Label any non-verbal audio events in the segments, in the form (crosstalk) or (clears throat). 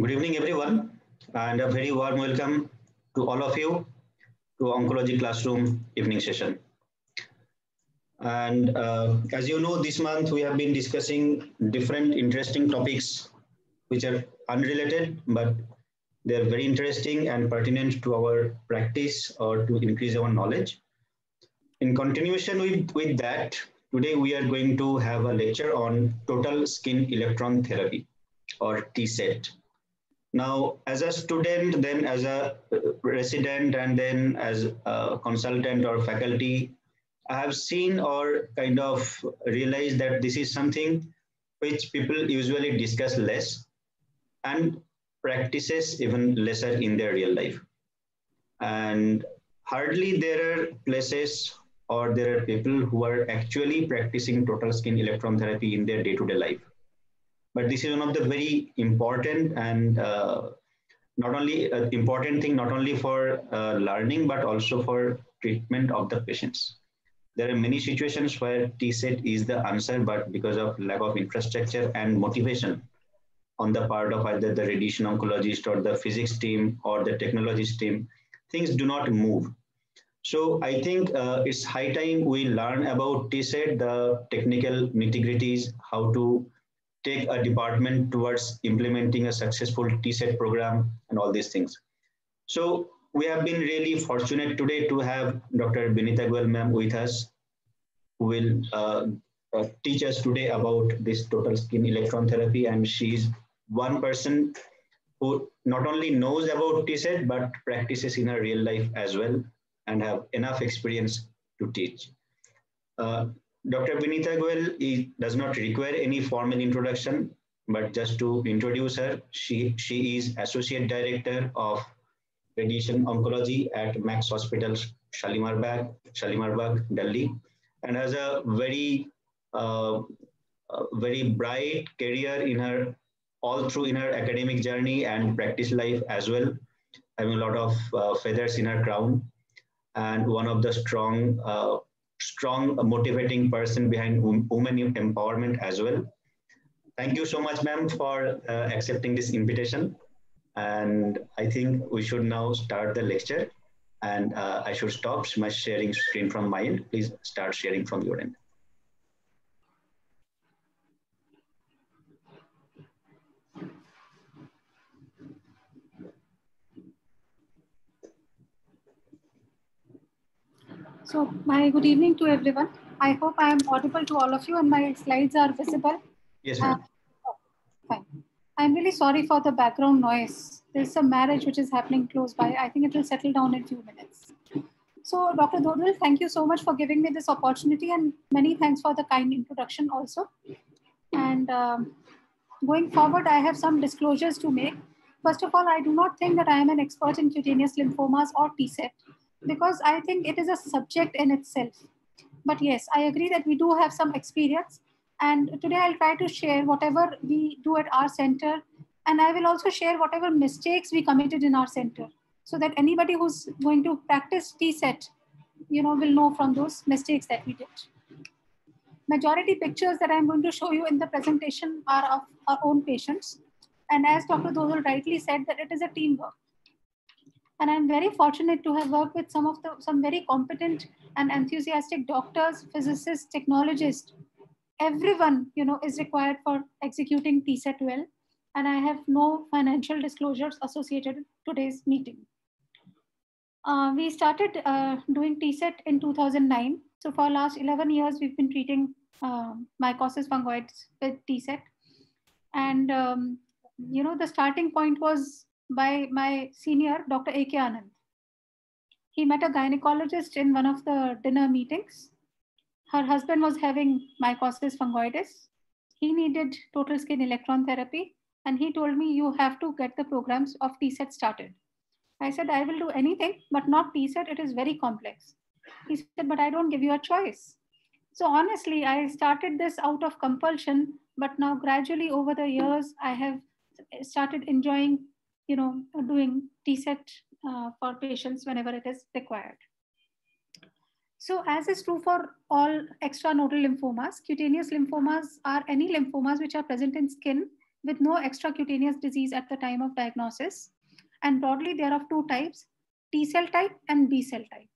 Good evening, everyone, and a very warm welcome to all of you to Oncology Classroom evening session. And uh, as you know, this month we have been discussing different interesting topics which are unrelated, but they're very interesting and pertinent to our practice or to increase our knowledge. In continuation with, with that, today we are going to have a lecture on total skin electron therapy or TSET. Now, as a student, then as a uh, resident, and then as a consultant or faculty, I have seen or kind of realized that this is something which people usually discuss less and practices even lesser in their real life. And hardly there are places or there are people who are actually practicing total skin electron therapy in their day-to-day life. But this is one of the very important and uh, not only uh, important thing, not only for uh, learning, but also for treatment of the patients. There are many situations where TSET is the answer, but because of lack of infrastructure and motivation on the part of either the radiation oncologist or the physics team or the technologist team, things do not move. So I think uh, it's high time we learn about TSET, the technical nitty-gritties, how to take a department towards implementing a successful TSET program and all these things. So we have been really fortunate today to have Dr. Vineeta Goel ma'am with us, who will uh, uh, teach us today about this total skin electron therapy. And she's one person who not only knows about TSET, but practices in her real life as well and have enough experience to teach. Uh, Dr. Vineeta Goel does not require any formal introduction, but just to introduce her, she, she is Associate Director of Radiation Oncology at Max Hospital, Shalimar Bagh, Shalimar Bagh, Delhi, and has a very, uh, very bright career in her, all through in her academic journey and practice life as well, having a lot of uh, feathers in her crown, and one of the strong uh, strong motivating person behind women empowerment as well. Thank you so much, ma'am, for uh, accepting this invitation. And I think we should now start the lecture. And uh, I should stop my sharing screen from my end. Please start sharing from your end. So, my good evening to everyone. I hope I am audible to all of you and my slides are visible. Yes, ma'am. Uh, fine. I'm really sorry for the background noise. There's a marriage which is happening close by. I think it will settle down in a few minutes. So, Dr. Dodal, thank you so much for giving me this opportunity and many thanks for the kind introduction also. And um, going forward, I have some disclosures to make. First of all, I do not think that I am an expert in cutaneous lymphomas or TSET because I think it is a subject in itself. But yes, I agree that we do have some experience. And today I'll try to share whatever we do at our center. And I will also share whatever mistakes we committed in our center so that anybody who's going to practice TSET, you know, will know from those mistakes that we did. Majority pictures that I'm going to show you in the presentation are of our own patients. And as Dr. Dodal rightly said that it is a teamwork and i'm very fortunate to have worked with some of the some very competent and enthusiastic doctors physicists technologists. Everyone you know is required for executing tset well. And i have no financial disclosures associated with today's meeting. Uh, we started uh, doing tset in 2009 so for last 11 years we've been treating uh, mycosis fungoides with tset. And um, you know the starting point was by my senior, Dr. A.K. Anand. He met a gynecologist in one of the dinner meetings. Her husband was having mycosis fungoides. He needed total skin electron therapy. And he told me, you have to get the programs of TSET started. I said, I will do anything, but not TSET. It is very complex. He said, but I don't give you a choice. So honestly, I started this out of compulsion, but now gradually over the years, I have started enjoying you know, doing TSET uh, for patients whenever it is required. So as is true for all extranodal lymphomas, cutaneous lymphomas are any lymphomas which are present in skin with no extracutaneous disease at the time of diagnosis. And broadly, there are two types, T cell type and B cell type.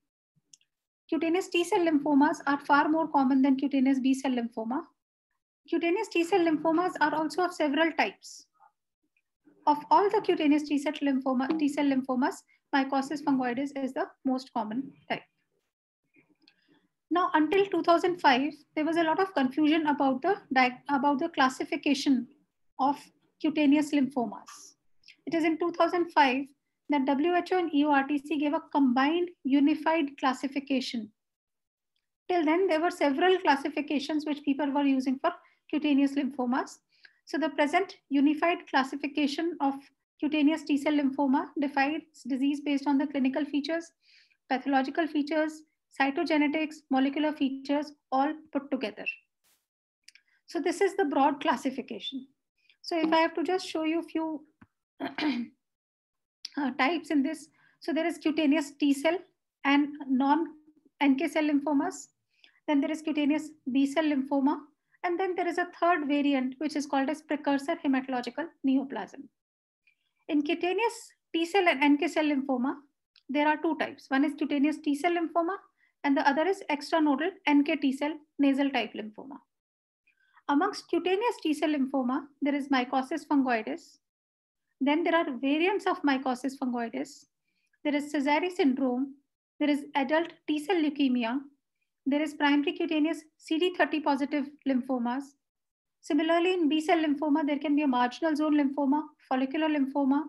Cutaneous T cell lymphomas are far more common than cutaneous B cell lymphoma. Cutaneous T cell lymphomas are also of several types. Of all the cutaneous T cell, lymphoma, T cell lymphomas, mycosis fungoides is the most common type. Now, until 2005, there was a lot of confusion about the, about the classification of cutaneous lymphomas. It is in 2005 that WHO and EORTC gave a combined unified classification. Till then, there were several classifications which people were using for cutaneous lymphomas. So the present unified classification of cutaneous T-cell lymphoma defines disease based on the clinical features, pathological features, cytogenetics, molecular features, all put together. So this is the broad classification. So if I have to just show you a few (clears throat) uh, types in this, so there is cutaneous T cell and non-NK cell lymphomas. Then there is cutaneous B cell lymphoma. And then there is a third variant, which is called as precursor hematological neoplasm. In cutaneous T cell and NK cell lymphoma, there are two types. One is cutaneous T cell lymphoma, and the other is extranodal NK T cell nasal type lymphoma. Amongst cutaneous T cell lymphoma, there is mycosis fungoides. Then there are variants of mycosis fungoides. There is Sézary syndrome. There is adult T cell leukemia. There is primary cutaneous CD30 positive lymphomas. Similarly, in B cell lymphoma, there can be a marginal zone lymphoma, follicular lymphoma,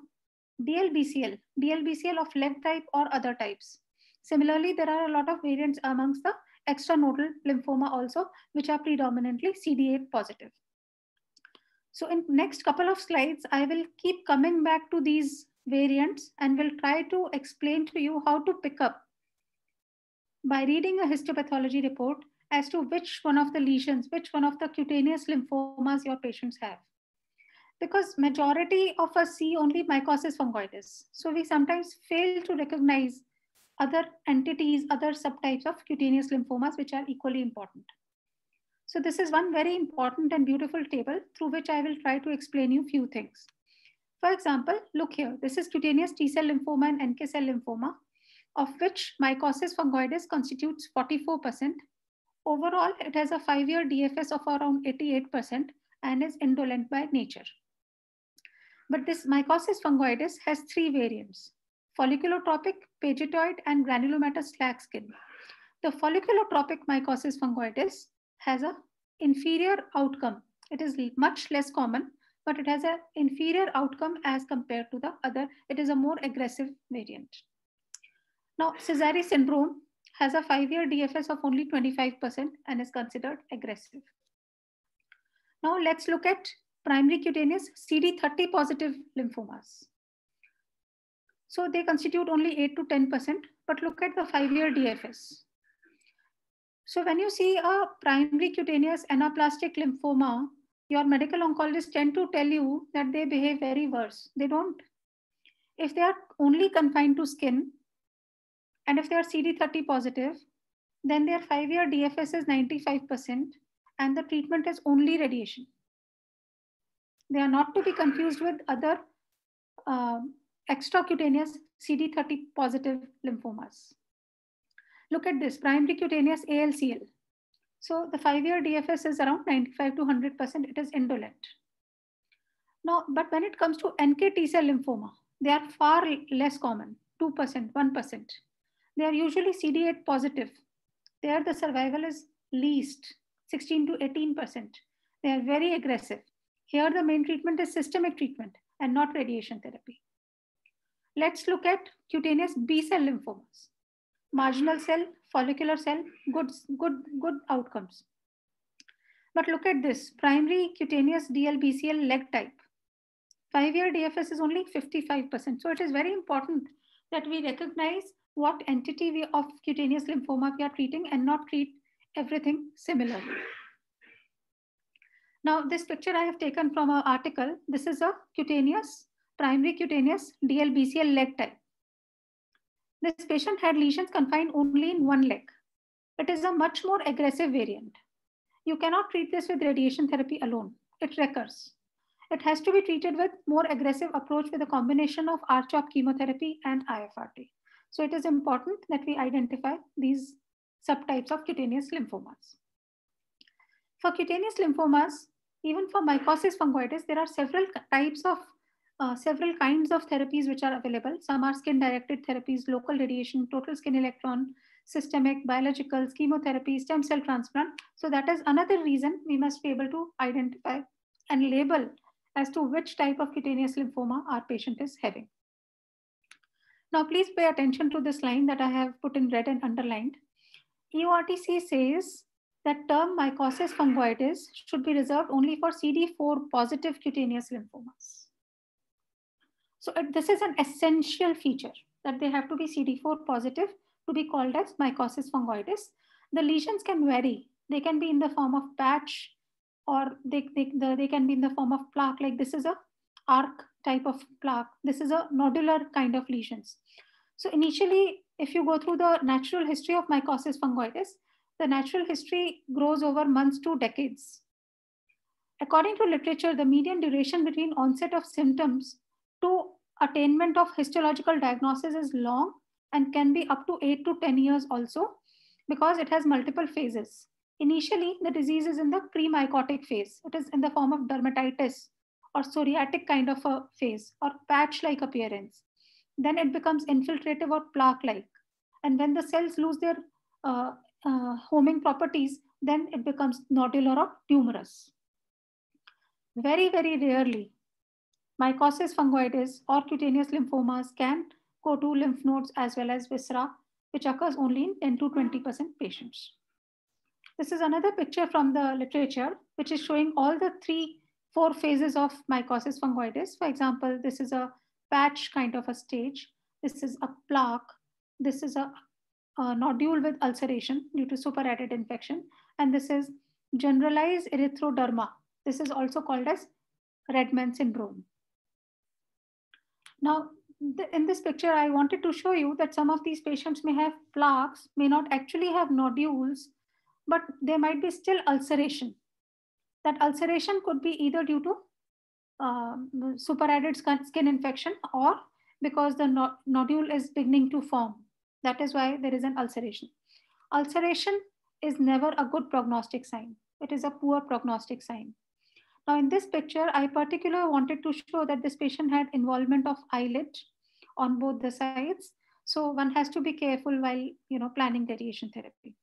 DLBCL, DLBCL of leg type or other types. Similarly, there are a lot of variants amongst the extranodal lymphoma also, which are predominantly CD8 positive. So in next couple of slides, I will keep coming back to these variants and will try to explain to you how to pick up by reading a histopathology report as to which one of the lesions, which one of the cutaneous lymphomas your patients have. Because majority of us see only mycosis fungoides. So we sometimes fail to recognize other entities, other subtypes of cutaneous lymphomas, which are equally important. So this is one very important and beautiful table through which I will try to explain you few things. For example, look here, this is cutaneous T-cell lymphoma and NK cell lymphoma, of which mycosis fungoides constitutes 44%. Overall, it has a five-year DFS of around 88% and is indolent by nature. But this mycosis fungoides has three variants folliculotropic, pagetoid, and granulomatous slack skin. The folliculotropic mycosis fungoides has an inferior outcome. It is much less common, but it has an inferior outcome as compared to the other. It is a more aggressive variant. Now, Sézary syndrome has a five-year DFS of only 25% and is considered aggressive. Now let's look at primary cutaneous CD30 positive lymphomas. So they constitute only 8 to 10%, but look at the five-year DFS. So when you see a primary cutaneous anaplastic lymphoma, your medical oncologists tend to tell you that they behave very worse. They don't. If they are only confined to skin, and if they are CD30 positive, then their five-year DFS is 95%, and the treatment is only radiation. They are not to be confused with other uh, extracutaneous CD30 positive lymphomas. Look at this, primary cutaneous ALCL. So the five-year DFS is around 95 to 100%, it is indolent. Now, but when it comes to NK T cell lymphoma, they are far less common, 2%, 1%. They are usually CD8 positive. There the survival is least, 16 to 18%. They are very aggressive. Here the main treatment is systemic treatment and not radiation therapy. Let's look at cutaneous B cell lymphomas. Marginal cell, follicular cell, good, good, good outcomes. But look at this, primary cutaneous DLBCL leg type. Five-year DFS is only 55%. So it is very important that we recognize what entity we, of cutaneous lymphoma we are treating and not treat everything similarly. Now, this picture I have taken from an article. This is a cutaneous primary cutaneous DLBCL leg type. This patient had lesions confined only in one leg. It is a much more aggressive variant. You cannot treat this with radiation therapy alone. It recurs. It has to be treated with more aggressive approach with a combination of R-CHOP chemotherapy and IFRT. So it is important that we identify these subtypes of cutaneous lymphomas. For cutaneous lymphomas, even for mycosis fungoides, there are several types of uh, several kinds of therapies which are available. Some are skin directed therapies, local radiation, total skin electron, systemic, biologicals, chemotherapy, stem cell transplant. So that is another reason we must be able to identify and label as to which type of cutaneous lymphoma our patient is having. Now, please pay attention to this line that I have put in red and underlined. EORTC says that term mycosis fungoides should be reserved only for CD4 positive cutaneous lymphomas. So this is an essential feature that they have to be CD4 positive to be called as mycosis fungoides. The lesions can vary. They can be in the form of patch or they, they, the, they can be in the form of plaque. Like this is a arc type of plaque. This is a nodular kind of lesions. So initially, if you go through the natural history of mycosis fungoides, the natural history grows over months to decades. According to literature, the median duration between onset of symptoms to attainment of histological diagnosis is long and can be up to 8 to 10 years also because it has multiple phases. Initially, the disease is in the pre-mycotic phase. It is in the form of dermatitis or psoriatic kind of a phase or patch-like appearance. Then it becomes infiltrative or plaque-like. And when the cells lose their uh, uh, homing properties, then it becomes nodular or tumorous. Very, very rarely, mycosis fungoides or cutaneous lymphomas can go to lymph nodes as well as viscera, which occurs only in 10 to 20% patients. This is another picture from the literature, which is showing all the three, four phases of mycosis fungoides. For example, this is a patch kind of a stage. This is a plaque. This is a, a nodule with ulceration due to superadded infection. And this is generalized erythroderma. This is also called as Redman syndrome. Now, in this picture, I wanted to show you that some of these patients may have plaques, may not actually have nodules, but there might be still ulceration. That ulceration could be either due to uh, superadded skin infection or because the no nodule is beginning to form. That is why there is an ulceration. Ulceration is never a good prognostic sign. It is a poor prognostic sign. Now in this picture, I particularly wanted to show that this patient had involvement of eyelid on both the sides. So one has to be careful while you know planning radiation therapy.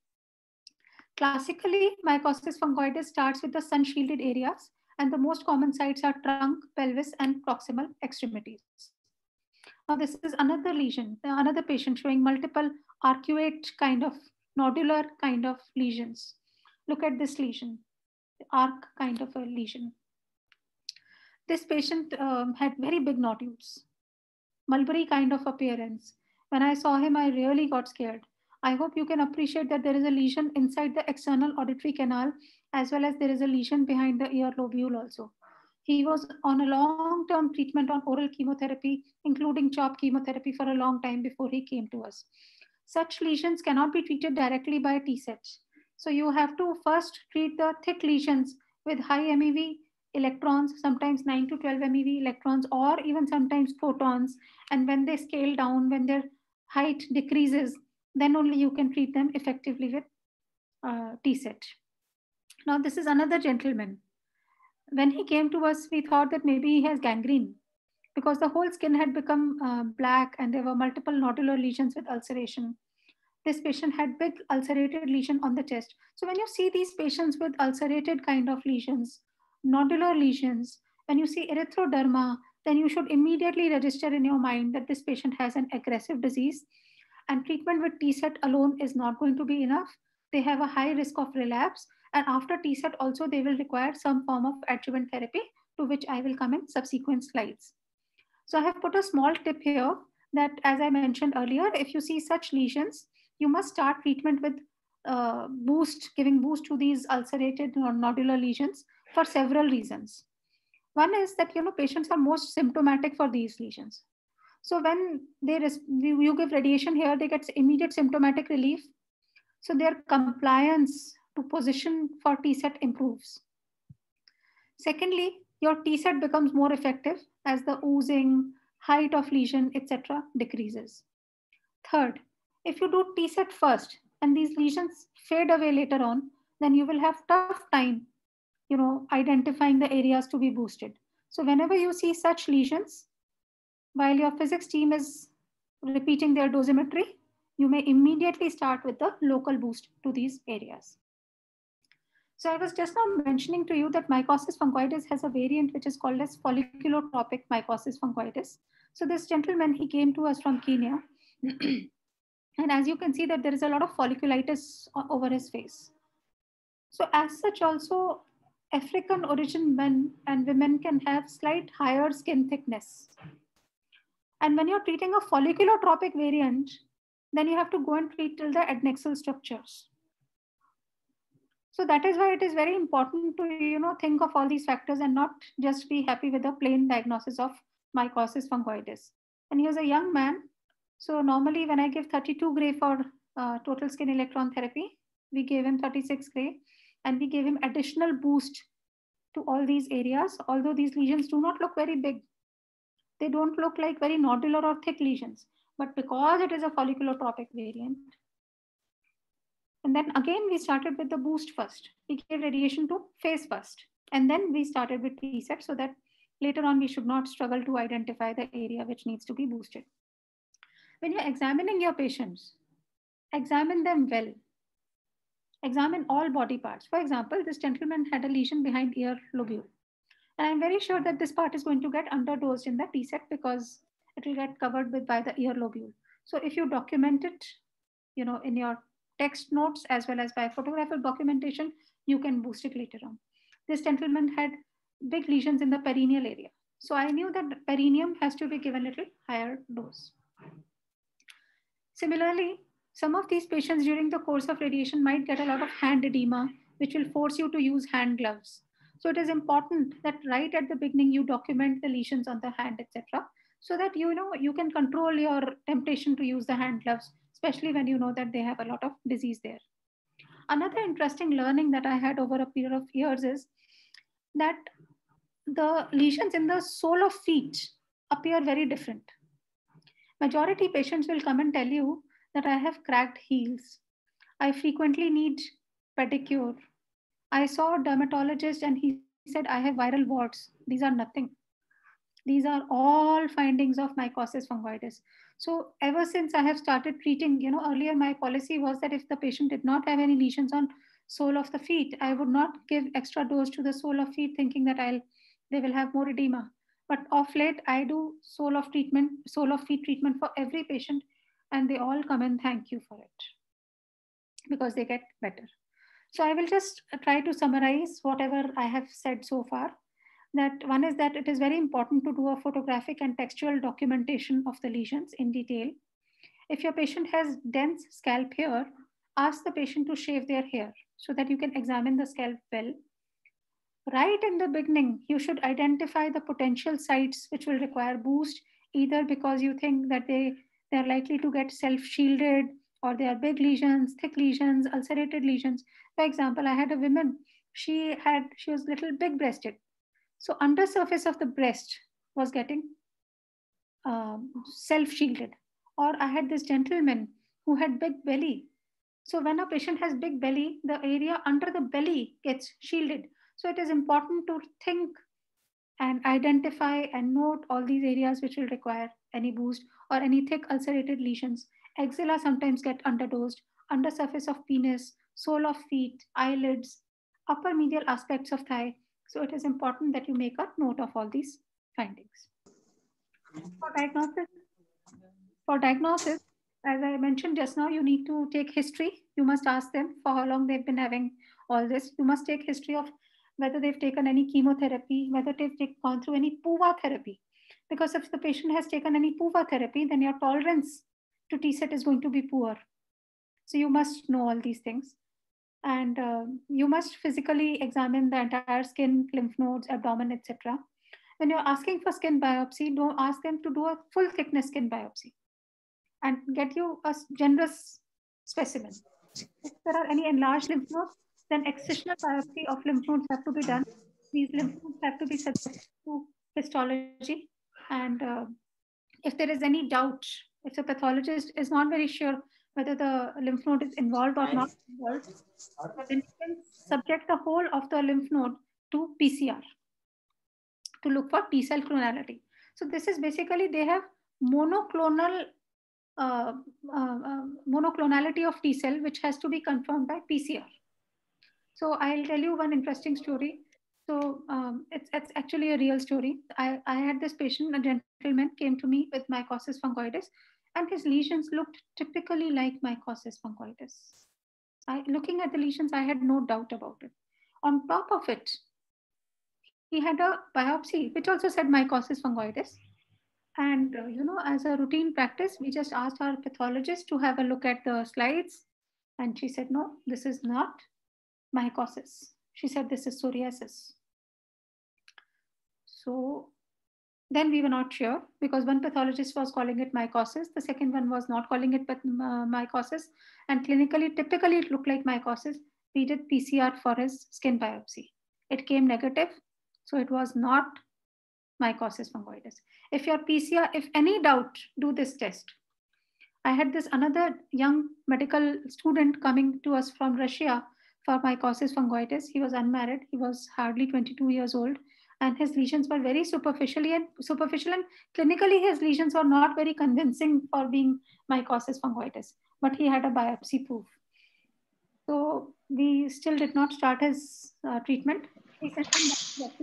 Classically, mycosis fungoides starts with the sun-shielded areas, and the most common sites are trunk, pelvis, and proximal extremities. Now, this is another lesion, another patient showing multiple arcuate kind of nodular kind of lesions. Look at this lesion arc kind of a lesion. This patient um, had very big nodules, mulberry kind of appearance. When I saw him, I really got scared. I hope you can appreciate that there is a lesion inside the external auditory canal, as well as there is a lesion behind the ear lobule also. He was on a long-term treatment on oral chemotherapy, including CHOP chemotherapy for a long time before he came to us. Such lesions cannot be treated directly by TSET. So you have to first treat the thick lesions with high MeV electrons, sometimes 9 to 12 MeV electrons, or even sometimes photons. And when they scale down, when their height decreases, then only you can treat them effectively with uh, TSET. Now, this is another gentleman. When he came to us, we thought that maybe he has gangrene because the whole skin had become uh, black and there were multiple nodular lesions with ulceration this patient had big ulcerated lesion on the chest. So when you see these patients with ulcerated kind of lesions, nodular lesions, when you see erythroderma, then you should immediately register in your mind that this patient has an aggressive disease and treatment with TSET alone is not going to be enough. They have a high risk of relapse and after TSET also they will require some form of adjuvant therapy to which I will come in subsequent slides. So I have put a small tip here that as I mentioned earlier, if you see such lesions, you must start treatment with uh, boost, giving boost to these ulcerated or nodular lesions for several reasons. One is that you know patients are most symptomatic for these lesions. So when they you give radiation here, they get immediate symptomatic relief. So their compliance to position for T-set improves. Secondly, your T-set becomes more effective as the oozing, height of lesion, etc. decreases. Third, if you do T-set first and these lesions fade away later on, then you will have tough time, you know, identifying the areas to be boosted. So whenever you see such lesions, while your physics team is repeating their dosimetry, you may immediately start with the local boost to these areas. So I was just now mentioning to you that mycosis fungoides has a variant which is called as folliculotropic mycosis fungoides. So this gentleman, he came to us from Kenya. (clears throat) and as you can see that there is a lot of folliculitis over his face. So as such also African origin men and women can have slight higher skin thickness. And when you're treating a folliculotropic variant, then you have to go and treat till the adnexal structures. So that is why it is very important to you know think of all these factors and not just be happy with a plain diagnosis of mycosis fungoides. And he was a young man. So normally when I give 32 gray for uh, total skin electron therapy, we gave him 36 gray and we gave him additional boost to all these areas. Although these lesions do not look very big, they don't look like very nodular or thick lesions. But because it is a folliculotropic variant, and then again, we started with the boost first. We gave radiation to face first. And then we started with TSET so that later on we should not struggle to identify the area which needs to be boosted. When you're examining your patients, examine them well. Examine all body parts. For example, this gentleman had a lesion behind ear lobule. And I'm very sure that this part is going to get underdosed in the TSET because it will get covered with by the ear lobule. So if you document it, you know, in your text notes as well as by photographic documentation, you can boost it later on. This gentleman had big lesions in the perineal area. So I knew that perineum has to be given a little higher dose. Similarly, some of these patients during the course of radiation might get a lot of hand edema, which will force you to use hand gloves. So it is important that right at the beginning, you document the lesions on the hand, etc. So that you know you can control your temptation to use the hand gloves especially when you know that they have a lot of disease there. Another interesting learning that I had over a period of years is that the lesions in the sole of feet appear very different. Majority patients will come and tell you that I have cracked heels. I frequently need pedicure. I saw a dermatologist and he said I have viral warts. These are nothing. These are all findings of mycosis fungoides. So ever since I have started treating, you know, earlier my policy was that if the patient did not have any lesions on sole of the feet, I would not give extra dose to the sole of feet thinking that I'll they will have more edema. But of late, I do sole of treatment, sole of feet treatment for every patient, and they all come and thank you for it because they get better. So I will just try to summarize whatever I have said so far that one is that it is very important to do a photographic and textual documentation of the lesions in detail. If your patient has dense scalp hair, ask the patient to shave their hair so that you can examine the scalp well. Right in the beginning, you should identify the potential sites which will require boost, either because you think that they, they're likely to get self-shielded or they are big lesions, thick lesions, ulcerated lesions. For example, I had a woman, she had, she was little big breasted so under surface of the breast was getting um, self-shielded. Or I had this gentleman who had big belly. So when a patient has big belly, the area under the belly gets shielded. So it is important to think and identify and note all these areas which will require any boost or any thick ulcerated lesions. Axilla sometimes get underdosed, under surface of penis, sole of feet, eyelids, upper medial aspects of thigh, so it is important that you make a note of all these findings. For diagnosis, for diagnosis, as I mentioned just now, you need to take history. You must ask them for how long they've been having all this. You must take history of whether they've taken any chemotherapy, whether they've gone through any PUVA therapy. Because if the patient has taken any PUVA therapy, then your tolerance to TSET is going to be poor. So you must know all these things and uh, you must physically examine the entire skin, lymph nodes, abdomen, etc. When you're asking for skin biopsy, don't ask them to do a full thickness skin biopsy and get you a generous specimen. If there are any enlarged lymph nodes, then excisional biopsy of lymph nodes have to be done. these lymph nodes have to be subject to histology. And uh, if there is any doubt, if the pathologist is not very sure whether the lymph node is involved or not involved, then you can subject the whole of the lymph node to PCR to look for T cell clonality. So this is basically they have monoclonal uh, uh, uh, monoclonality of T cell, which has to be confirmed by PCR. So I'll tell you one interesting story. So um, it's, it's actually a real story. I, I had this patient, a gentleman came to me with mycosis fungoides and his lesions looked typically like mycosis fungoides. I, looking at the lesions, I had no doubt about it. On top of it, he had a biopsy, which also said mycosis fungoides. And, uh, you know, as a routine practice, we just asked our pathologist to have a look at the slides. And she said, no, this is not mycosis. She said, this is psoriasis. So then we were not sure because one pathologist was calling it mycosis. The second one was not calling it uh, mycosis. And clinically, typically it looked like mycosis. We did PCR for his skin biopsy. It came negative. So it was not mycosis fungoides. If your PCR, if any doubt, do this test. I had this another young medical student coming to us from Russia for mycosis fungoides. He was unmarried. He was hardly 22 years old and his lesions were very superficially and superficial and clinically his lesions were not very convincing for being mycosis fungoides, but he had a biopsy proof. So we still did not start his uh, treatment. We sent,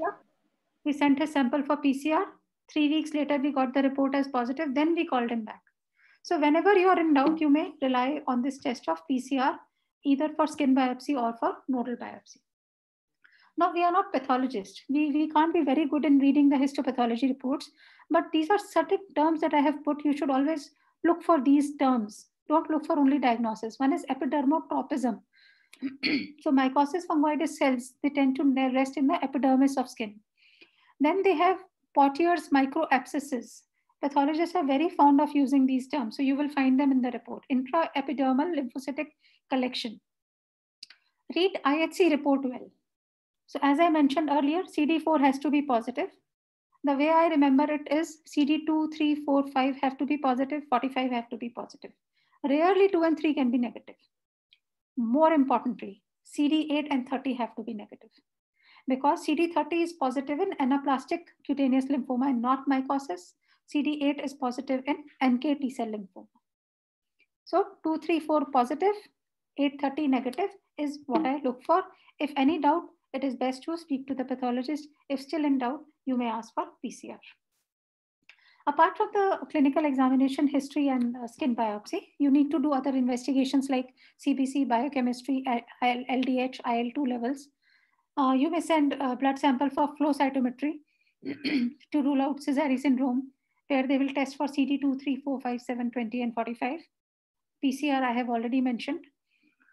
we sent his sample for PCR. Three weeks later, we got the report as positive. Then we called him back. So whenever you are in doubt, you may rely on this test of PCR, either for skin biopsy or for nodal biopsy. Now, we are not pathologists. We, we can't be very good in reading the histopathology reports, but these are certain terms that I have put. You should always look for these terms. Don't look for only diagnosis. One is epidermotropism. (clears throat) so mycosis fungoides cells, they tend to rest in the epidermis of skin. Then they have Pautrier's microabscesses. Pathologists are very fond of using these terms. So you will find them in the report. Intraepidermal lymphocytic collection. Read IHC report well. So as I mentioned earlier, CD4 has to be positive. The way I remember it is CD2, 3, 4, 5 have to be positive, 45 have to be positive. Rarely 2 and 3 can be negative. More importantly, CD8 and 30 have to be negative. Because CD30 is positive in anaplastic cutaneous lymphoma and not mycosis. CD8 is positive in NK T cell lymphoma. So 2, 3, 4 positive, 8, 30 negative is what I look for. If any doubt, it is best to speak to the pathologist. If still in doubt, you may ask for PCR. Apart from the clinical examination history and uh, skin biopsy, you need to do other investigations like CBC, biochemistry, LDH, IL-2 levels. Uh, you may send a blood sample for flow cytometry (clears throat) to rule out Sézary syndrome, where they will test for CD2, 3, 4, 5, 7, 20, and 45. PCR, I have already mentioned.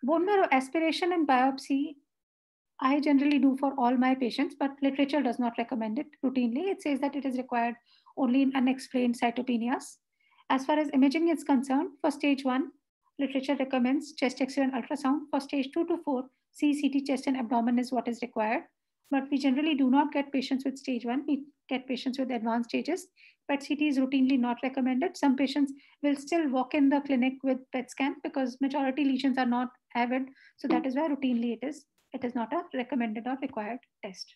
Bone marrow aspiration and biopsy I generally do for all my patients, but literature does not recommend it routinely. It says that it is required only in unexplained cytopenias. As far as imaging is concerned, for stage one, literature recommends chest x-ray and ultrasound. For stage two to four, CCT chest and abdomen is what is required. But we generally do not get patients with stage one. We get patients with advanced stages. PET CT is routinely not recommended. Some patients will still walk in the clinic with PET scan because majority lesions are not avid. So that is why routinely it is it is not a recommended or required test.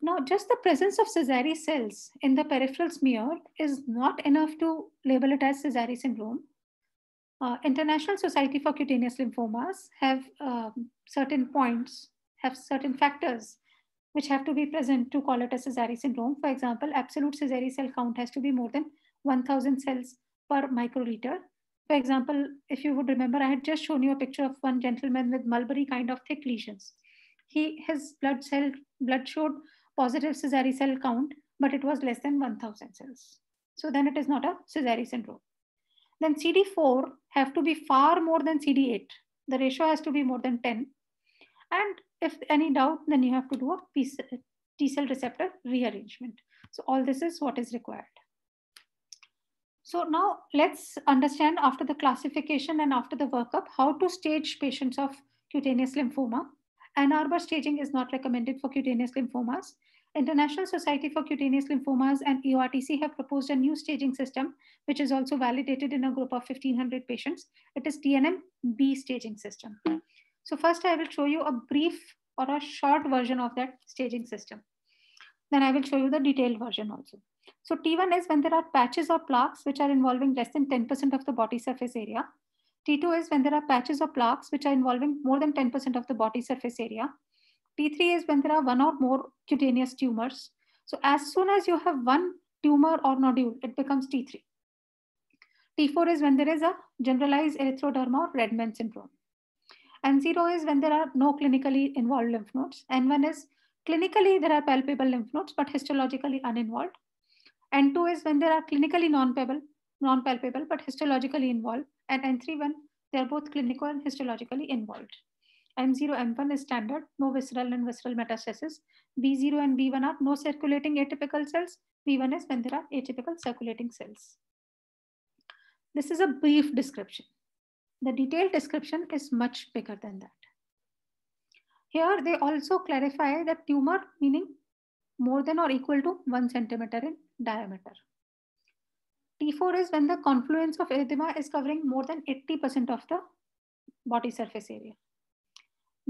Now, just the presence of Sézary cells in the peripheral smear is not enough to label it as Sézary syndrome. Uh, International Society for Cutaneous Lymphomas have um, certain points, have certain factors which have to be present to call it a Sézary syndrome. For example, absolute Sézary cell count has to be more than 1000 cells per microliter for example, if you would remember, I had just shown you a picture of one gentleman with mulberry kind of thick lesions. He, his blood cell, blood showed positive Sézary cell count, but it was less than 1000 cells. So then it is not a Sézary syndrome. Then CD4 have to be far more than CD8. The ratio has to be more than 10. And if any doubt, then you have to do a T cell receptor rearrangement. So all this is what is required. So now let's understand after the classification and after the workup, how to stage patients of cutaneous lymphoma. Ann Arbor staging is not recommended for cutaneous lymphomas. International Society for Cutaneous Lymphomas and EORTC have proposed a new staging system, which is also validated in a group of 1500 patients. It is TNM-B staging system. So first I will show you a brief or a short version of that staging system. Then I will show you the detailed version also. So T1 is when there are patches or plaques which are involving less than 10% of the body surface area. T2 is when there are patches or plaques which are involving more than 10% of the body surface area. T3 is when there are one or more cutaneous tumors. So as soon as you have one tumor or nodule, it becomes T3. T4 is when there is a generalized erythroderma or Redman syndrome. N0 is when there are no clinically involved lymph nodes. N1 is clinically there are palpable lymph nodes, but histologically uninvolved. N2 is when there are clinically non-palpable, non-palpable, but histologically involved. And N3 when they are both clinical and histologically involved. M0, M1 is standard, no visceral and visceral metastasis. B0 and B1 are no circulating atypical cells. B1 is when there are atypical circulating cells. This is a brief description. The detailed description is much bigger than that. Here they also clarify that tumor meaning more than or equal to one centimeter in diameter. T4 is when the confluence of erythema is covering more than 80% of the body surface area.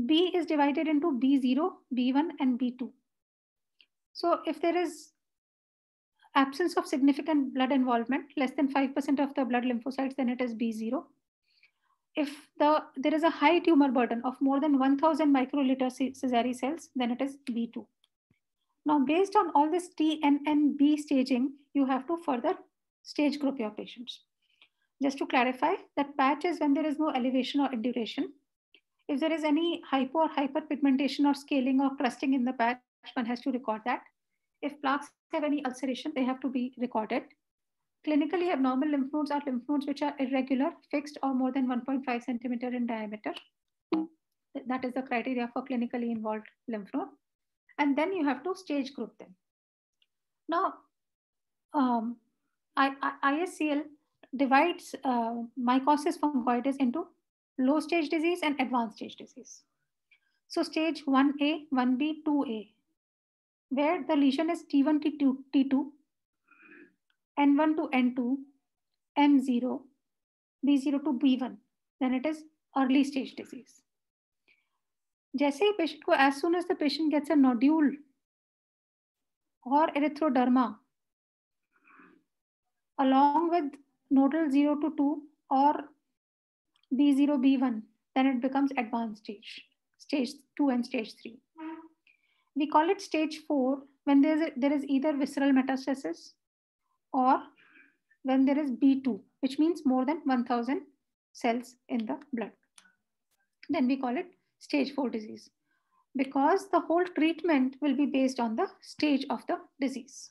B is divided into B0, B1, and B2. So if there is absence of significant blood involvement, less than 5% of the blood lymphocytes, then it is B0. If the, there is a high tumor burden of more than 1000 microliter Sézary cells, then it is B2. Now, based on all this T, and B staging, you have to further stage group your patients. Just to clarify, that patch is when there is no elevation or induration. If there is any hypo or hyperpigmentation or scaling or crusting in the patch, one has to record that. If plaques have any ulceration, they have to be recorded. Clinically abnormal lymph nodes are lymph nodes which are irregular, fixed, or more than 1.5 centimeter in diameter. That is the criteria for clinically involved lymph node. And then you have to stage group them. Now, um, I, I, ISCL divides uh, mycosis fungoides into low stage disease and advanced stage disease. So stage 1A, 1B, 2A, where the lesion is T1, T2, T2, N1 to N2, M0, B0 to B1, then it is early stage disease. जैसे ही patient को as soon as the patient gets a nodule or erythroderma along with nodal 0 to 2 or B0, B1, then it becomes advanced stage, stage 2 and stage 3. We call it stage 4 when there is, a, there is either visceral metastasis or when there is B2, which means more than 1000 cells in the blood. Then we call it stage 4 disease because the whole treatment will be based on the stage of the disease.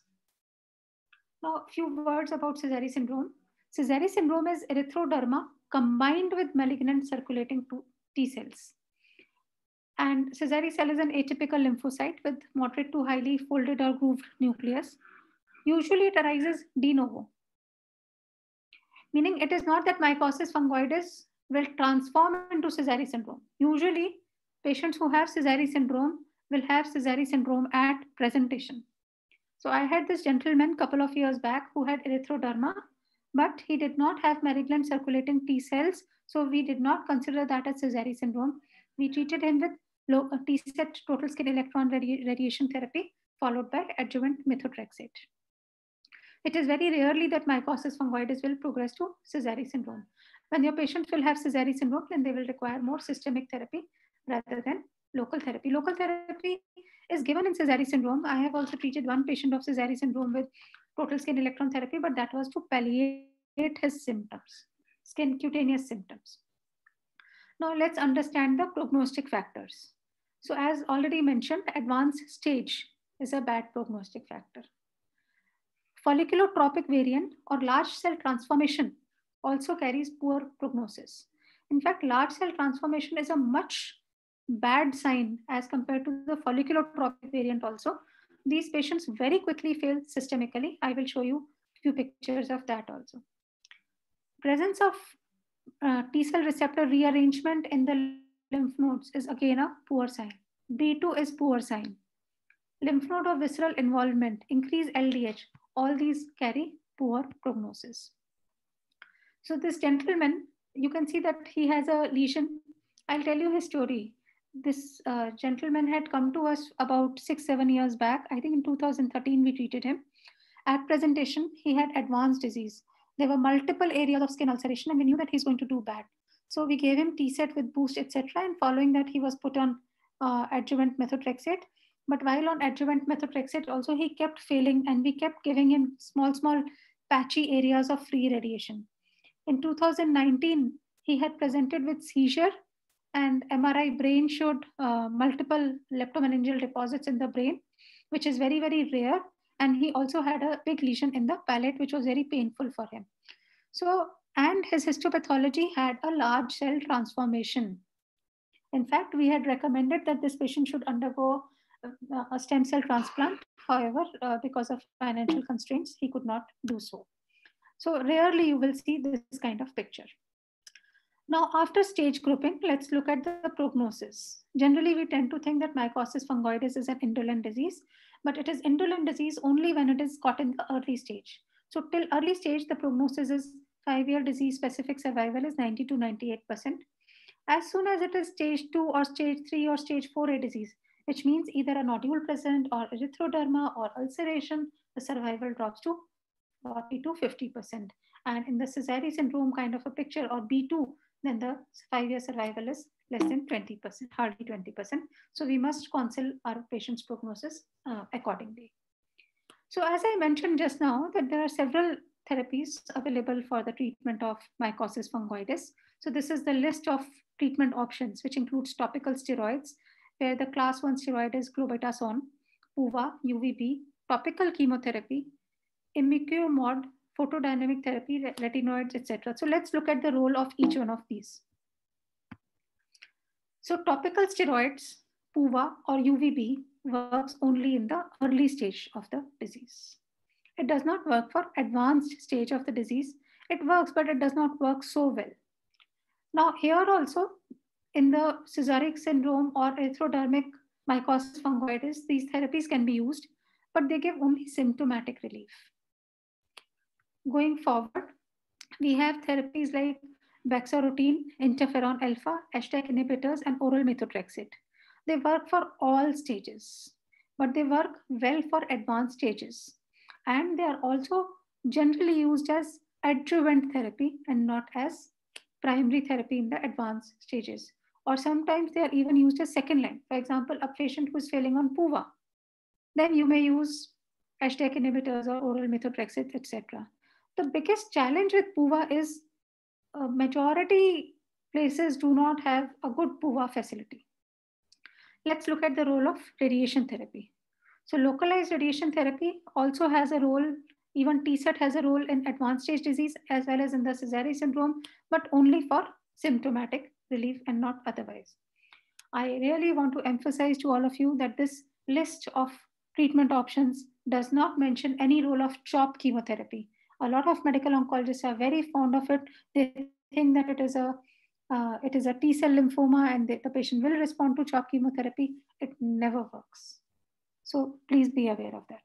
Now, a few words about Sézary syndrome. Sézary syndrome is erythroderma combined with malignant circulating T cells. And Sézary cell is an atypical lymphocyte with moderate to highly folded or grooved nucleus. Usually it arises de novo, meaning it is not that mycosis fungoides will transform into Sézary syndrome. Usually patients who have Sézary syndrome will have Sézary syndrome at presentation. So I had this gentleman couple of years back who had erythroderma but he did not have malignant circulating T cells. So we did not consider that as Sézary syndrome. We treated him with low uh, T-set total skin electron radi radiation therapy followed by adjuvant methotrexate. It is very rarely that mycosis fungoides will progress to Sézary syndrome. When your patient will have Sézary syndrome, then they will require more systemic therapy rather than local therapy. Local therapy is given in Sézary syndrome. I have also treated one patient of Sézary syndrome with total skin electron therapy, but that was to palliate his symptoms, skin cutaneous symptoms. Now let's understand the prognostic factors. So as already mentioned, advanced stage is a bad prognostic factor. Folliculotropic variant or large cell transformation also carries poor prognosis. In fact, large cell transformation is a much bad sign as compared to the folliculotropic variant also these patients very quickly fail systemically. I will show you a few pictures of that also. Presence of uh, T cell receptor rearrangement in the lymph nodes is again a poor sign. B2 is poor sign. Lymph node or visceral involvement, increase LDH, all these carry poor prognosis. So this gentleman, you can see that he has a lesion. I'll tell you his story. This uh, gentleman had come to us about six, seven years back. I think in 2013, we treated him. At presentation, he had advanced disease. There were multiple areas of skin ulceration and we knew that he's going to do bad. So we gave him T-set with boost, etc. And following that, he was put on uh, adjuvant methotrexate. But while on adjuvant methotrexate, also he kept failing and we kept giving him small, small patchy areas of free radiation. In 2019, he had presented with seizure and MRI brain showed uh, multiple leptomeningeal deposits in the brain, which is very, very rare. And he also had a big lesion in the palate, which was very painful for him. So, and his histopathology had a large cell transformation. In fact, we had recommended that this patient should undergo a stem cell transplant. However, uh, because of financial constraints, he could not do so. So rarely you will see this kind of picture. Now, after stage grouping, let's look at the prognosis. Generally, we tend to think that mycosis fungoides is an indolent disease, but it is indolent disease only when it is caught in the early stage. So till early stage, the prognosis is five-year disease-specific survival is 90 to 98%. As soon as it is stage two or stage three or stage 4A disease, which means either a nodule present or erythroderma or ulceration, the survival drops to 40 to 50%. And in the Sézary syndrome kind of a picture or B2, then the five-year survival is less than 20%, hardly 20%. So we must counsel our patient's prognosis uh, accordingly. So as I mentioned just now, that there are several therapies available for the treatment of mycosis fungoides. So this is the list of treatment options, which includes topical steroids, where the class one steroid is clobetasol, PUVA, UVB, topical chemotherapy, imiquimod, photodynamic therapy, retinoids, etc. So let's look at the role of each one of these. So topical steroids, PUVA or UVB works only in the early stage of the disease. It does not work for advanced stage of the disease. It works, but it does not work so well. Now here also in the Sézaric syndrome or erythrodermic mycosis fungoides, these therapies can be used, but they give only symptomatic relief. Going forward, we have therapies like bexarotene, interferon alpha, HDAC inhibitors, and oral methotrexate. They work for all stages, but they work well for advanced stages. And they are also generally used as adjuvant therapy and not as primary therapy in the advanced stages. Or sometimes they are even used as second line. For example, a patient who is failing on PUVA, then you may use HDAC inhibitors or oral methotrexate, etc. The biggest challenge with PUVA is a majority places do not have a good PUVA facility. Let's look at the role of radiation therapy. So localized radiation therapy also has a role, even TSET has a role in advanced stage disease as well as in the Sézary syndrome, but only for symptomatic relief and not otherwise. I really want to emphasize to all of you that this list of treatment options does not mention any role of CHOP chemotherapy. A lot of medical oncologists are very fond of it. They think that it is a uh, it is a T cell lymphoma and the, the patient will respond to CHOP chemotherapy. It never works. So please be aware of that.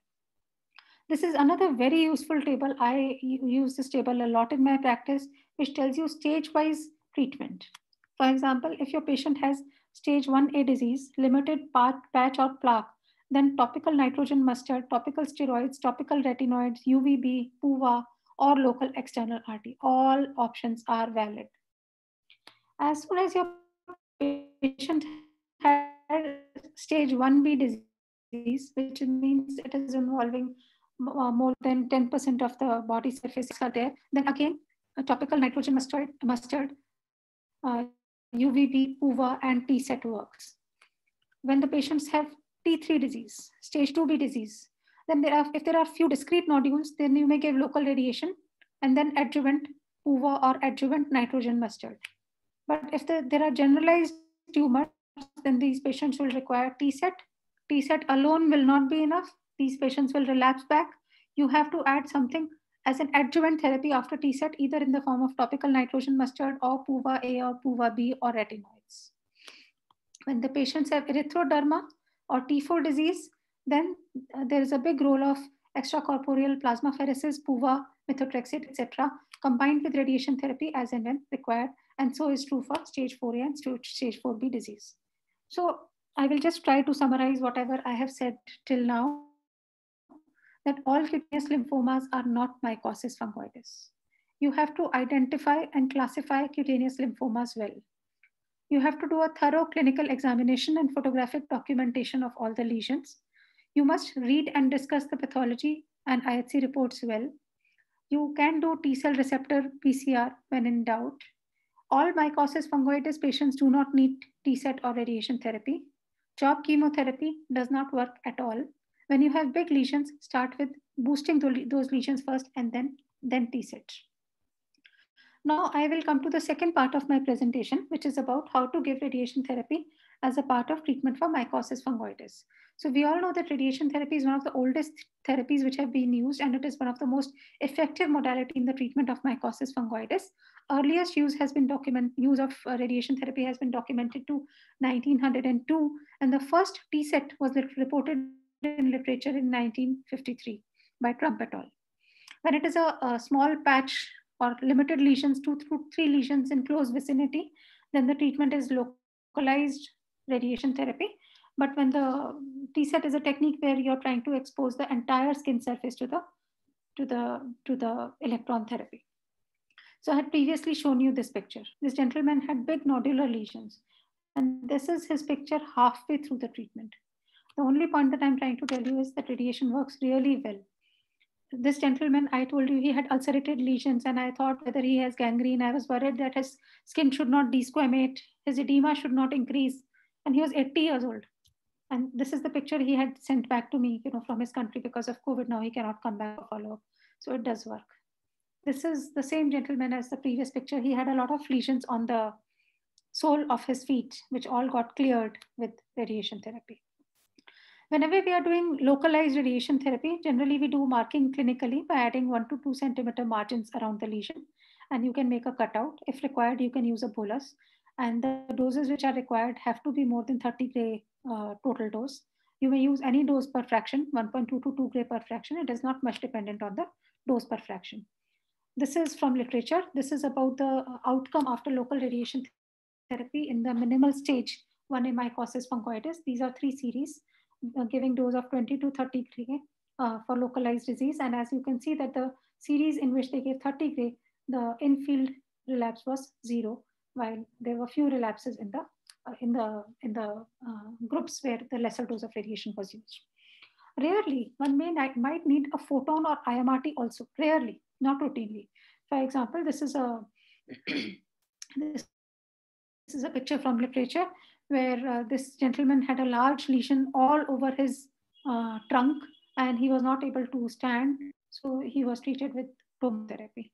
This is another very useful table. I use this table a lot in my practice, which tells you stage-wise treatment. For example, if your patient has stage 1A disease, limited patch or plaque, then topical nitrogen mustard, topical steroids, topical retinoids, UVB, PUVA, or local external RT. All options are valid. As soon as your patient has stage 1B disease, which means it is involving uh, more than 10% of the body surface are there, then again, topical nitrogen mustard, mustard uh, UVB, PUVA, and TSET works. When the patients have T3 disease, stage 2B disease. Then there are, if there are few discrete nodules, then you may give local radiation and then adjuvant PUVA or adjuvant nitrogen mustard. But if the, there are generalized tumors, then these patients will require TSET. TSET alone will not be enough. These patients will relapse back. You have to add something as an adjuvant therapy after TSET, either in the form of topical nitrogen mustard or PUVA A or PUVA B or retinoids. When the patients have erythroderma or T4 disease, then uh, there is a big role of extracorporeal plasmapheresis, PUVA, methotrexate, etc., combined with radiation therapy as and when required. And so is true for stage 4A and stage 4B disease. So I will just try to summarize whatever I have said till now, that all cutaneous lymphomas are not mycosis fungoides. You have to identify and classify cutaneous lymphomas well. You have to do a thorough clinical examination and photographic documentation of all the lesions. You must read and discuss the pathology and IHC reports well. You can do T cell receptor PCR when in doubt. All mycosis fungoides patients do not need T set or radiation therapy. CHOP chemotherapy does not work at all. When you have big lesions, start with boosting those lesions first and then, then T-set. Now I will come to the second part of my presentation, which is about how to give radiation therapy as a part of treatment for mycosis fungoides. So we all know that radiation therapy is one of the oldest therapies which have been used, and it is one of the most effective modality in the treatment of mycosis fungoides. Earliest use has been document use of uh, radiation therapy has been documented to 1902, and the first T-set was reported in literature in 1953 by Trump et al. When it is a, a small patch or limited lesions, two through three lesions in close vicinity, then the treatment is localized radiation therapy. But when the TSET is a technique where you're trying to expose the entire skin surface to the to the to the electron therapy. So I had previously shown you this picture. This gentleman had big nodular lesions. And this is his picture halfway through the treatment. The only point that I'm trying to tell you is that radiation works really well. This gentleman, I told you he had ulcerated lesions, and I thought whether he has gangrene. I was worried that his skin should not desquamate, his edema should not increase. And he was 80 years old. And this is the picture he had sent back to me, you know, from his country because of COVID. Now he cannot come back for follow up. So it does work. This is the same gentleman as the previous picture. He had a lot of lesions on the sole of his feet, which all got cleared with radiation therapy. Whenever we are doing localized radiation therapy, generally we do marking clinically by adding one to two centimeter margins around the lesion. And you can make a cutout. If required, you can use a bolus. And the doses which are required have to be more than 30 gray uh, total dose. You may use any dose per fraction, 1.2 to 2 gray per fraction. It is not much dependent on the dose per fraction. This is from literature. This is about the outcome after local radiation therapy in the minimal stage 1A mycosis fungoides. These are three series giving dose of 20 to 30 gray uh, for localized disease. And as you can see that the series in which they gave 30 gray, the in-field relapse was zero, while there were few relapses in the uh, in the in the uh, groups where the lesser dose of radiation was used. Rarely, one may might need a photon or IMRT also. Rarely, not routinely. For example, this is a (clears throat) this is a picture from literature where uh, this gentleman had a large lesion all over his uh, trunk and he was not able to stand. So he was treated with therapy.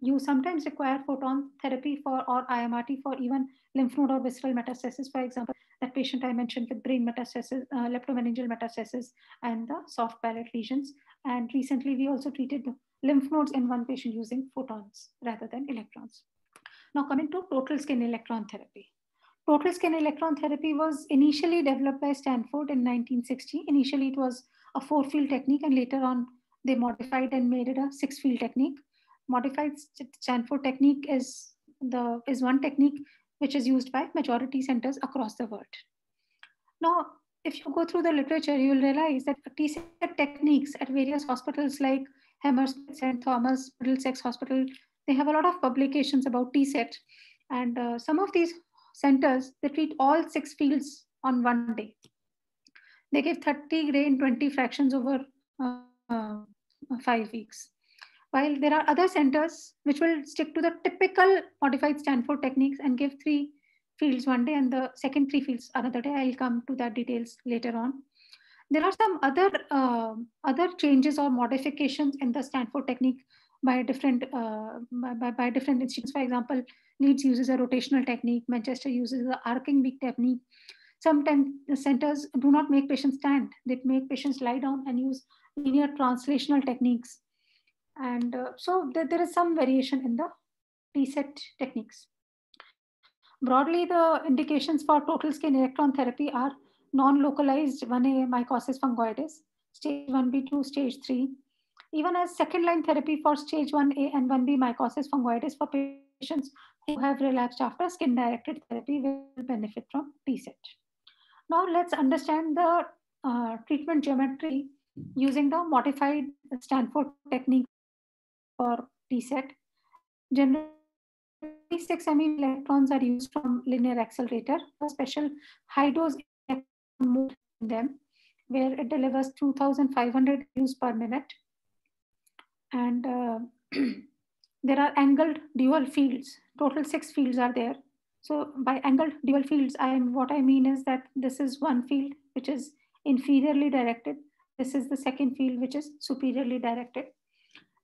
You sometimes require photon therapy for or IMRT for even lymph node or visceral metastasis. For example, that patient I mentioned with brain metastasis, uh, leptomeningeal metastasis, and the soft palate lesions. And recently, we also treated lymph nodes in one patient using photons rather than electrons. Now, coming to total skin electron therapy. Total skin electron therapy was initially developed by Stanford in 1960. Initially, it was a four field technique, and later on, they modified and made it a six field technique. Modified Stanford technique is the is one technique which is used by majority centers across the world. Now, if you go through the literature, you will realize that TSET techniques at various hospitals like Hammersmith, St. Thomas, Middlesex Hospital, they have a lot of publications about TSET. And uh, some of these centers, they treat all six fields on one day. They give 30 gray in 20 fractions over uh, uh, five weeks. While there are other centers which will stick to the typical modified Stanford techniques and give three fields one day and the second three fields another day. I'll come to that details later on. There are some other uh, other changes or modifications in the Stanford technique by different uh, by, by different institutions. For example, Leeds uses a rotational technique. Manchester uses the arcing beam technique. Sometimes the centers do not make patients stand. They make patients lie down and use linear translational techniques. And uh, so there, is some variation in the TSET techniques. Broadly, the indications for total skin electron therapy are non-localized 1A mycosis fungoides, stage 1B2, stage 3, even as second line therapy for stage 1A and 1B mycosis fungoides for patients who have relapsed after skin directed therapy will benefit from TSET. Now let's understand the uh, treatment geometry using the modified Stanford technique for TSET. Generally, 6 MeV electrons are used from linear accelerator, a special high dose mode in them where it delivers 2500 views per minute. And uh, (clears throat) there are angled dual fields, total six fields are there. So by angled dual fields, I what I mean is that this is one field which is inferiorly directed. This is the second field which is superiorly directed.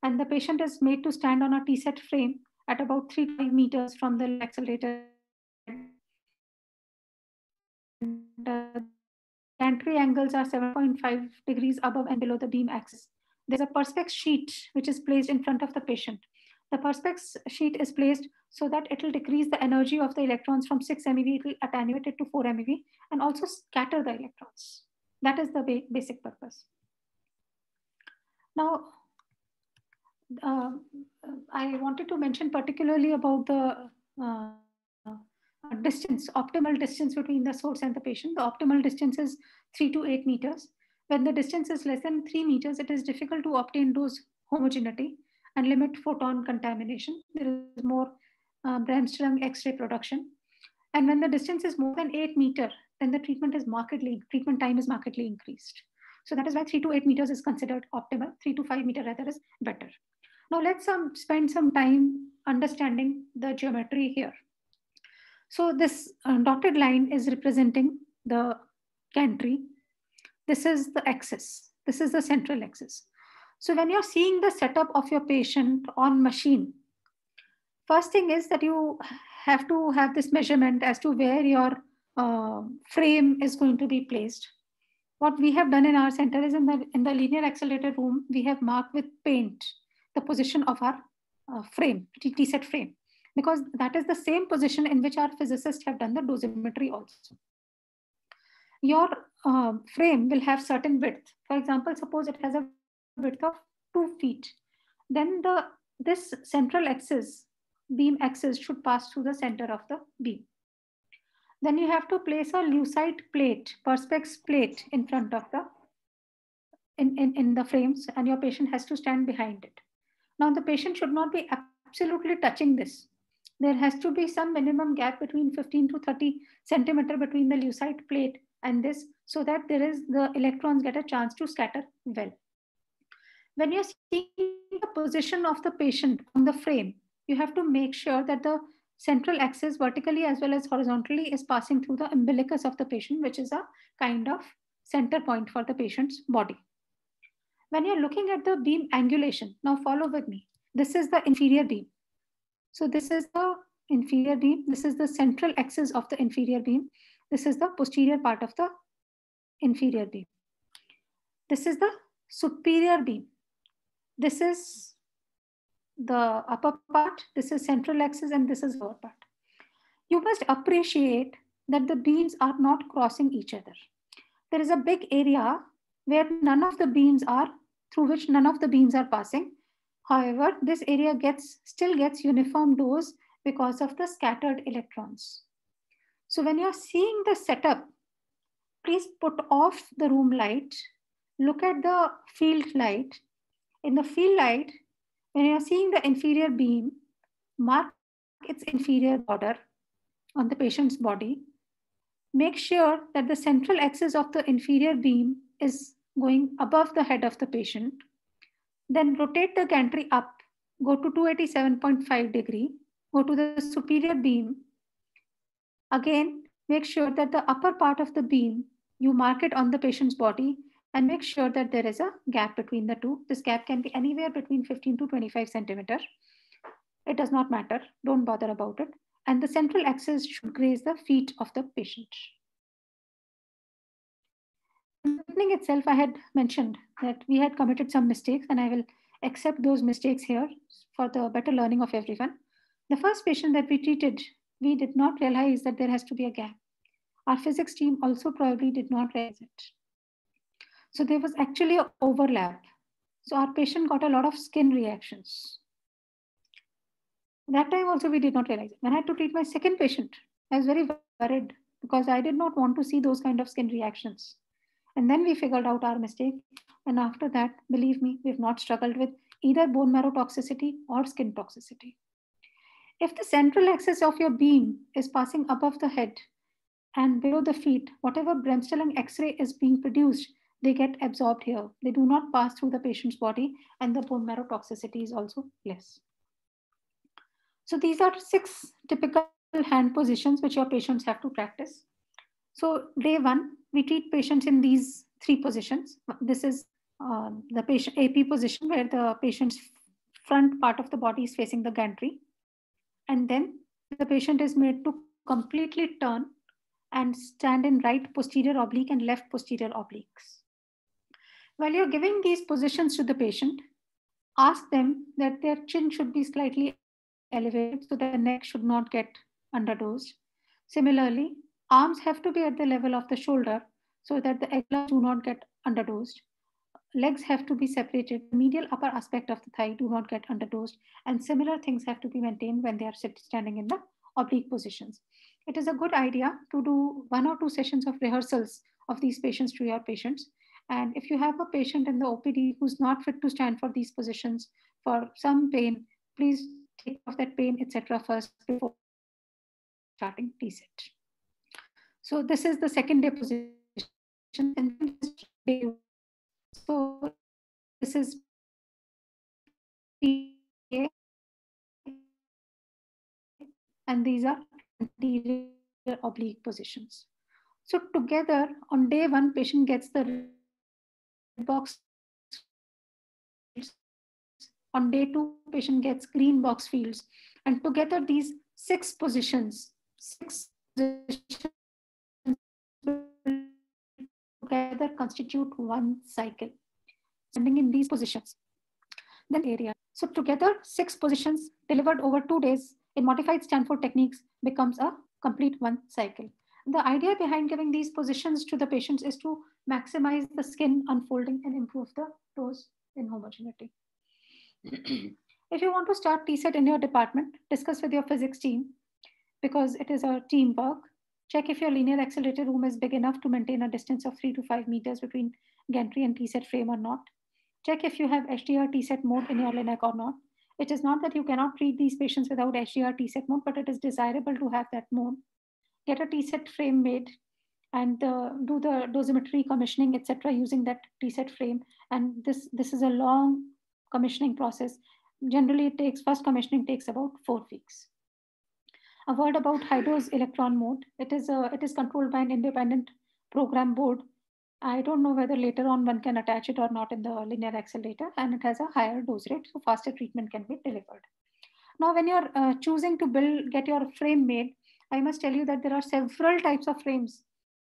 And the patient is made to stand on a T-set frame at about three meters from the accelerator. And, uh, Gantry angles are 7.5 degrees above and below the beam axis. There's a perspex sheet which is placed in front of the patient. The perspex sheet is placed so that it will decrease the energy of the electrons from 6 MeV, it will attenuate it to 4 MeV and also scatter the electrons. That is the ba basic purpose. Now, uh, I wanted to mention particularly about the uh, distance, optimal distance between the source and the patient. The optimal distance is 3 to 8 meters. When the distance is less than 3 meters, it is difficult to obtain dose homogeneity and limit photon contamination. There is more uh, X-ray production. And when the distance is more than 8 meter, then the treatment is markedly, treatment time is markedly increased. So that is why 3 to 8 meters is considered optimal. 3 to 5 meter rather is better. Now let's um, spend some time understanding the geometry here. So this uh, dotted line is representing the gantry. This is the axis. This is the central axis. So when you're seeing the setup of your patient on machine, first thing is that you have to have this measurement as to where your uh, frame is going to be placed. What we have done in our center is in the, in the linear accelerator room, we have marked with paint the position of our uh, frame, T-set frame because that is the same position in which our physicists have done the dosimetry also. Your uh, frame will have certain width. For example, suppose it has a width of two feet. Then the this central axis, beam axis should pass through the center of the beam. Then you have to place a lucite plate, perspex plate in front of the in, in, in the frames and your patient has to stand behind it. Now the patient should not be absolutely touching this there has to be some minimum gap between 15 to 30 centimeter between the lucite plate and this so that there is the electrons get a chance to scatter well. When you're seeing the position of the patient on the frame, you have to make sure that the central axis vertically as well as horizontally is passing through the umbilicus of the patient, which is a kind of center point for the patient's body. When you're looking at the beam angulation, now follow with me. This is the inferior beam. So this is the inferior beam. This is the central axis of the inferior beam. This is the posterior part of the inferior beam. This is the superior beam. This is the upper part. This is central axis and this is lower part. You must appreciate that the beams are not crossing each other. There is a big area where none of the beams are, through which none of the beams are passing. However, this area gets still gets uniform dose because of the scattered electrons. So when you're seeing the setup, please put off the room light, look at the field light. In the field light, when you're seeing the inferior beam, mark its inferior border on the patient's body. Make sure that the central axis of the inferior beam is going above the head of the patient then rotate the gantry up, go to 287.5 degree, go to the superior beam. Again, make sure that the upper part of the beam, you mark it on the patient's body and make sure that there is a gap between the two. This gap can be anywhere between 15 to 25 centimeter. It does not matter, don't bother about it. And the central axis should graze the feet of the patient. In the beginning itself, I had mentioned that we had committed some mistakes and I will accept those mistakes here for the better learning of everyone. The first patient that we treated we did not realize that there has to be a gap. Our physics team also probably did not realize it. So there was actually an overlap. So our patient got a lot of skin reactions. That time also we did not realize it. When I had to treat my second patient, I was very worried because I did not want to see those kind of skin reactions. And then we figured out our mistake. And after that, believe me, we've not struggled with either bone marrow toxicity or skin toxicity. If the central axis of your beam is passing above the head and below the feet, whatever Bremsstrahlung X-ray is being produced, they get absorbed here. They do not pass through the patient's body and the bone marrow toxicity is also less. So these are six typical hand positions which your patients have to practice. So day one, we treat patients in these three positions. This is uh, the patient AP position where the patient's front part of the body is facing the gantry. And then the patient is made to completely turn and stand in right posterior oblique and left posterior obliques. While you're giving these positions to the patient, ask them that their chin should be slightly elevated so their neck should not get underdosed. Similarly, arms have to be at the level of the shoulder so that the eglars do not get underdosed. Legs have to be separated. Medial upper aspect of the thigh do not get underdosed. And similar things have to be maintained when they are standing in the oblique positions. It is a good idea to do one or two sessions of rehearsals of these patients to your patients. And if you have a patient in the OPD who's not fit to stand for these positions for some pain, please take off that pain, etc. first before starting TSET. So this is the second day position. And day. So this is and these are anterior oblique positions. So together on day one, patient gets the box. On day two, patient gets green box fields. And together these six positions, six positions together constitute one cycle. Standing in these positions, then area. So together, six positions delivered over two days in modified Stanford techniques becomes a complete one cycle. The idea behind giving these positions to the patients is to maximize the skin unfolding and improve the dose in homogeneity. (clears throat) if you want to start TSET in your department, discuss with your physics team because it is a teamwork. Check if your linear accelerator room is big enough to maintain a distance of three to five meters between gantry and TSET frame or not. Check if you have HDR TSET mode in your LINAC or not. It is not that you cannot treat these patients without HDR TSET mode, but it is desirable to have that mode. Get a T-set frame made and uh, do the dosimetry commissioning, etc., using that T-set frame. And this, this is a long commissioning process. Generally, it takes first commissioning takes about four weeks. A word about dose electron mode. It is, a, it is controlled by an independent program board. I don't know whether later on one can attach it or not in the linear accelerator, and it has a higher dose rate, so faster treatment can be delivered. Now, when you're uh, choosing to build, get your frame made, I must tell you that there are several types of frames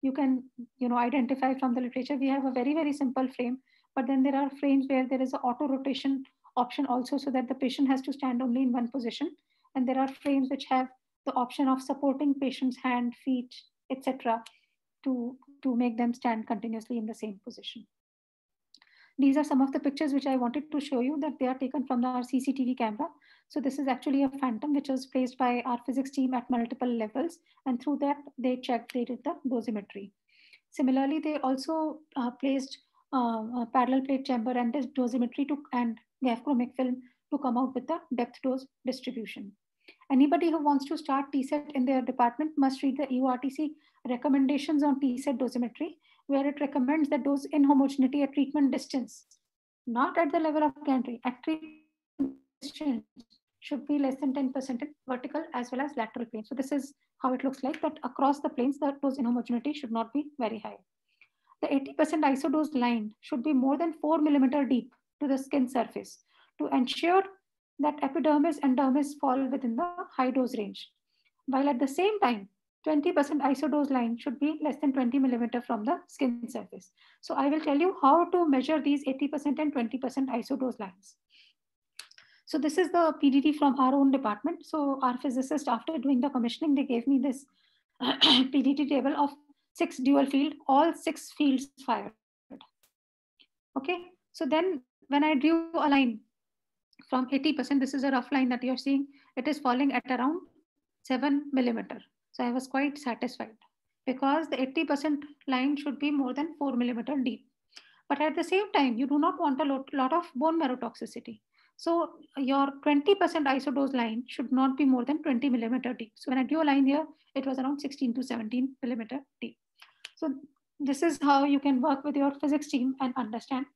you can you know identify from the literature. We have a very very simple frame, but then there are frames where there is an auto rotation option also, so that the patient has to stand only in one position, and there are frames which have the option of supporting patient's hand, feet, etc., to, to make them stand continuously in the same position. These are some of the pictures which I wanted to show you that they are taken from our CCTV camera. So this is actually a phantom which was placed by our physics team at multiple levels. And through that, they checked, they did the dosimetry. Similarly, they also uh, placed uh, a parallel plate chamber and this dosimetry to, and chromic film to come out with the depth dose distribution. Anybody who wants to start TSET in their department must read the EORTC recommendations on TSET dosimetry, where it recommends that dose inhomogeneity at treatment distance, not at the level of gantry, at treatment distance should be less than 10% in vertical as well as lateral plane. So this is how it looks like that across the planes, the dose inhomogeneity should not be very high. The 80% isodose line should be more than four millimeter deep to the skin surface to ensure that epidermis and dermis fall within the high dose range. While at the same time, 20% isodose line should be less than 20 millimeter from the skin surface. So I will tell you how to measure these 80% and 20% isodose lines. So this is the PDD from our own department. So our physicist, after doing the commissioning, they gave me this (clears throat) PDD table of six dual field, all six fields fired. Okay, so then when I drew a line from 80%, this is a rough line that you're seeing, it is falling at around seven millimeter. So I was quite satisfied because the 80% line should be more than four millimeter deep. But at the same time, you do not want a lot, lot of bone marrow toxicity. So your 20% isodose line should not be more than 20 millimeter deep. So when I drew a line here, it was around 16 to 17 millimeter deep. So this is how you can work with your physics team and understand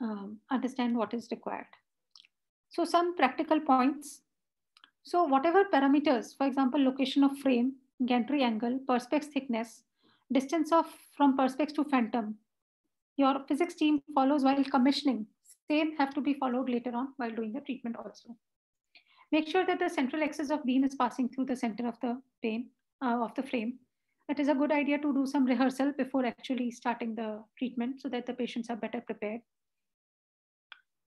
um, understand what is required. So some practical points. So whatever parameters, for example, location of frame, gantry angle, perspex thickness, distance of from perspex to phantom, your physics team follows while commissioning. Same have to be followed later on while doing the treatment also. Make sure that the central axis of beam is passing through the center of the plane uh, of the frame. It is a good idea to do some rehearsal before actually starting the treatment so that the patients are better prepared.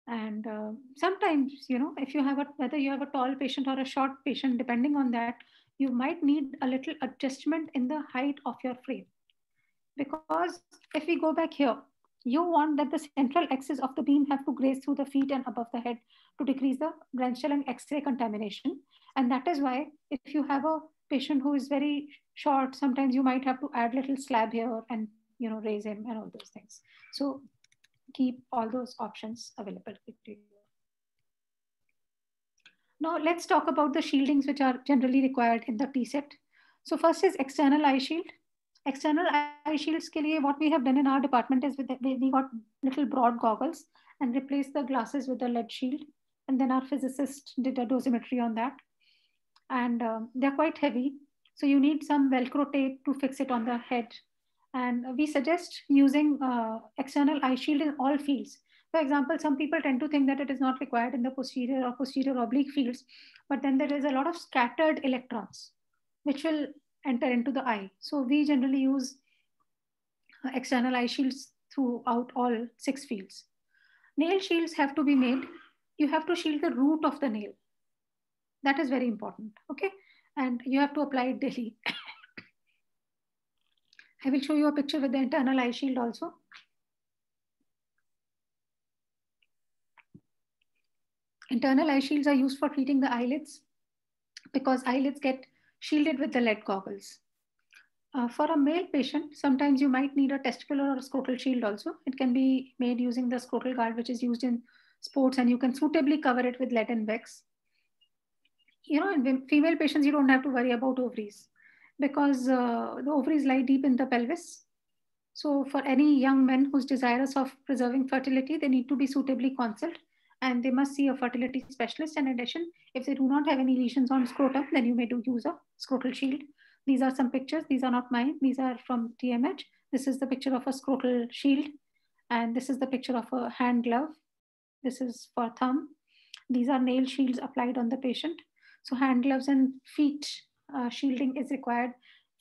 And uh, sometimes, you know, if you have a, whether you have a tall patient or a short patient, depending on that, you might need a little adjustment in the height of your frame. Because if we go back here, you want that the central axis of the beam have to graze through the feet and above the head to decrease the Bremsstrahlung X-ray contamination. And that is why if you have a patient who is very short, sometimes you might have to add little slab here and you know raise him and all those things. So keep all those options available to you. Now let's talk about the shieldings which are generally required in the T-set. So first is external eye shield. External eye shields ke liye, what we have done in our department is with we got little broad goggles and replaced the glasses with a lead shield. And then our physicist did a dosimetry on that. And um, they're quite heavy. So you need some Velcro tape to fix it on the head. And we suggest using uh, external eye shield in all fields. For example, some people tend to think that it is not required in the posterior or posterior oblique fields, but then there is a lot of scattered electrons, which will enter into the eye. So we generally use uh, external eye shields throughout all six fields. Nail shields have to be made. You have to shield the root of the nail. That is very important, okay? And you have to apply it daily. I will show you a picture with the internal eye shield also. Internal eye shields are used for treating the eyelids because eyelids get shielded with the lead goggles. Uh, for a male patient, sometimes you might need a testicular or scrotal shield also. It can be made using the scrotal guard, which is used in sports, and you can suitably cover it with lead and wax. You know, in female patients, you don't have to worry about ovaries because uh, the ovaries lie deep in the pelvis. So for any young men who's desirous of preserving fertility, they need to be suitably consulted and they must see a fertility specialist. In addition, if they do not have any lesions on scrotum, then you may do use a scrotal shield. These are some pictures. These are not mine. These are from TMH. This is the picture of a scrotal shield. And this is the picture of a hand glove. This is for thumb. These are nail shields applied on the patient. So hand gloves and feet uh, shielding is required.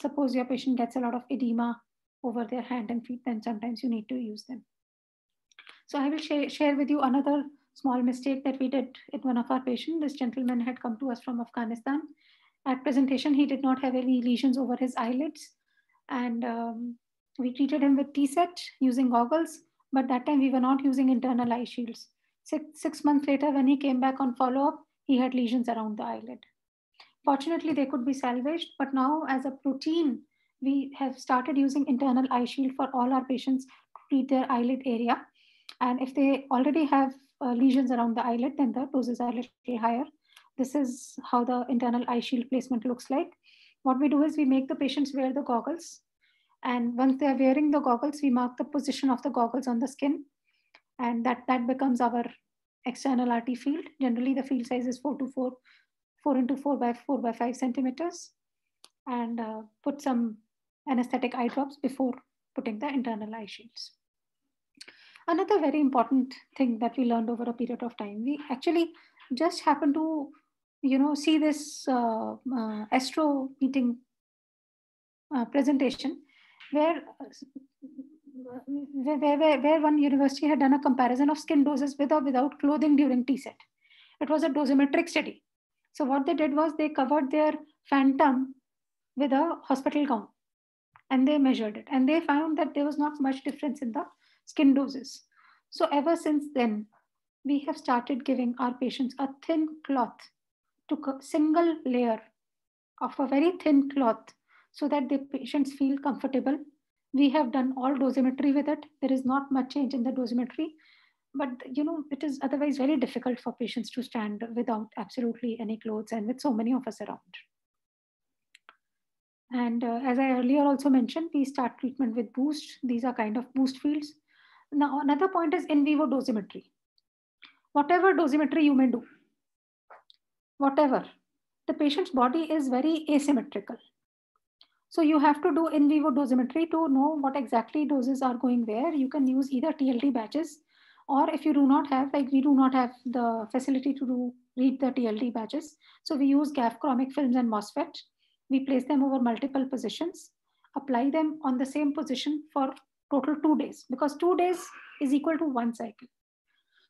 Suppose your patient gets a lot of edema over their hand and feet, then sometimes you need to use them. So I will share, share with you another small mistake that we did in one of our patients. This gentleman had come to us from Afghanistan. At presentation, he did not have any lesions over his eyelids. And um, we treated him with T-set using goggles, but that time we were not using internal eye shields. Six, six months later, when he came back on follow-up, he had lesions around the eyelid. Fortunately, they could be salvaged, but now as a routine, we have started using internal eye shield for all our patients to treat their eyelid area. And if they already have uh, lesions around the eyelid, then the doses are a little higher. This is how the internal eye shield placement looks like. What we do is we make the patients wear the goggles. And once they're wearing the goggles, we mark the position of the goggles on the skin. And that, that becomes our external RT field. Generally, the field size is 4 to 4, 4 into 4 by 4 by 5 centimeters. And uh, put some anesthetic eye drops before putting the internal eye shields. Another very important thing that we learned over a period of time, we actually just happened to, you know, see this uh, uh, ASTRO meeting uh, presentation where where, where, where one university had done a comparison of skin doses with or without clothing during TSET. It was a dosimetric study. So what they did was they covered their phantom with a hospital gown and they measured it and they found that there was not much difference in the skin doses. So ever since then, we have started giving our patients a thin cloth to single layer of a very thin cloth so that the patients feel comfortable. We have done all dosimetry with it. There is not much change in the dosimetry, but you know, it is otherwise very difficult for patients to stand without absolutely any clothes and with so many of us around. And uh, as I earlier also mentioned, we start treatment with boost. These are kind of boost fields. Now, another point is in vivo dosimetry. Whatever dosimetry you may do, whatever, the patient's body is very asymmetrical. So you have to do in vivo dosimetry to know what exactly doses are going where. You can use either TLD batches or if you do not have, like we do not have the facility to do, read the TLD batches. So we use Gafchromic films and MOSFET. We place them over multiple positions, apply them on the same position for total two days because two days is equal to one cycle,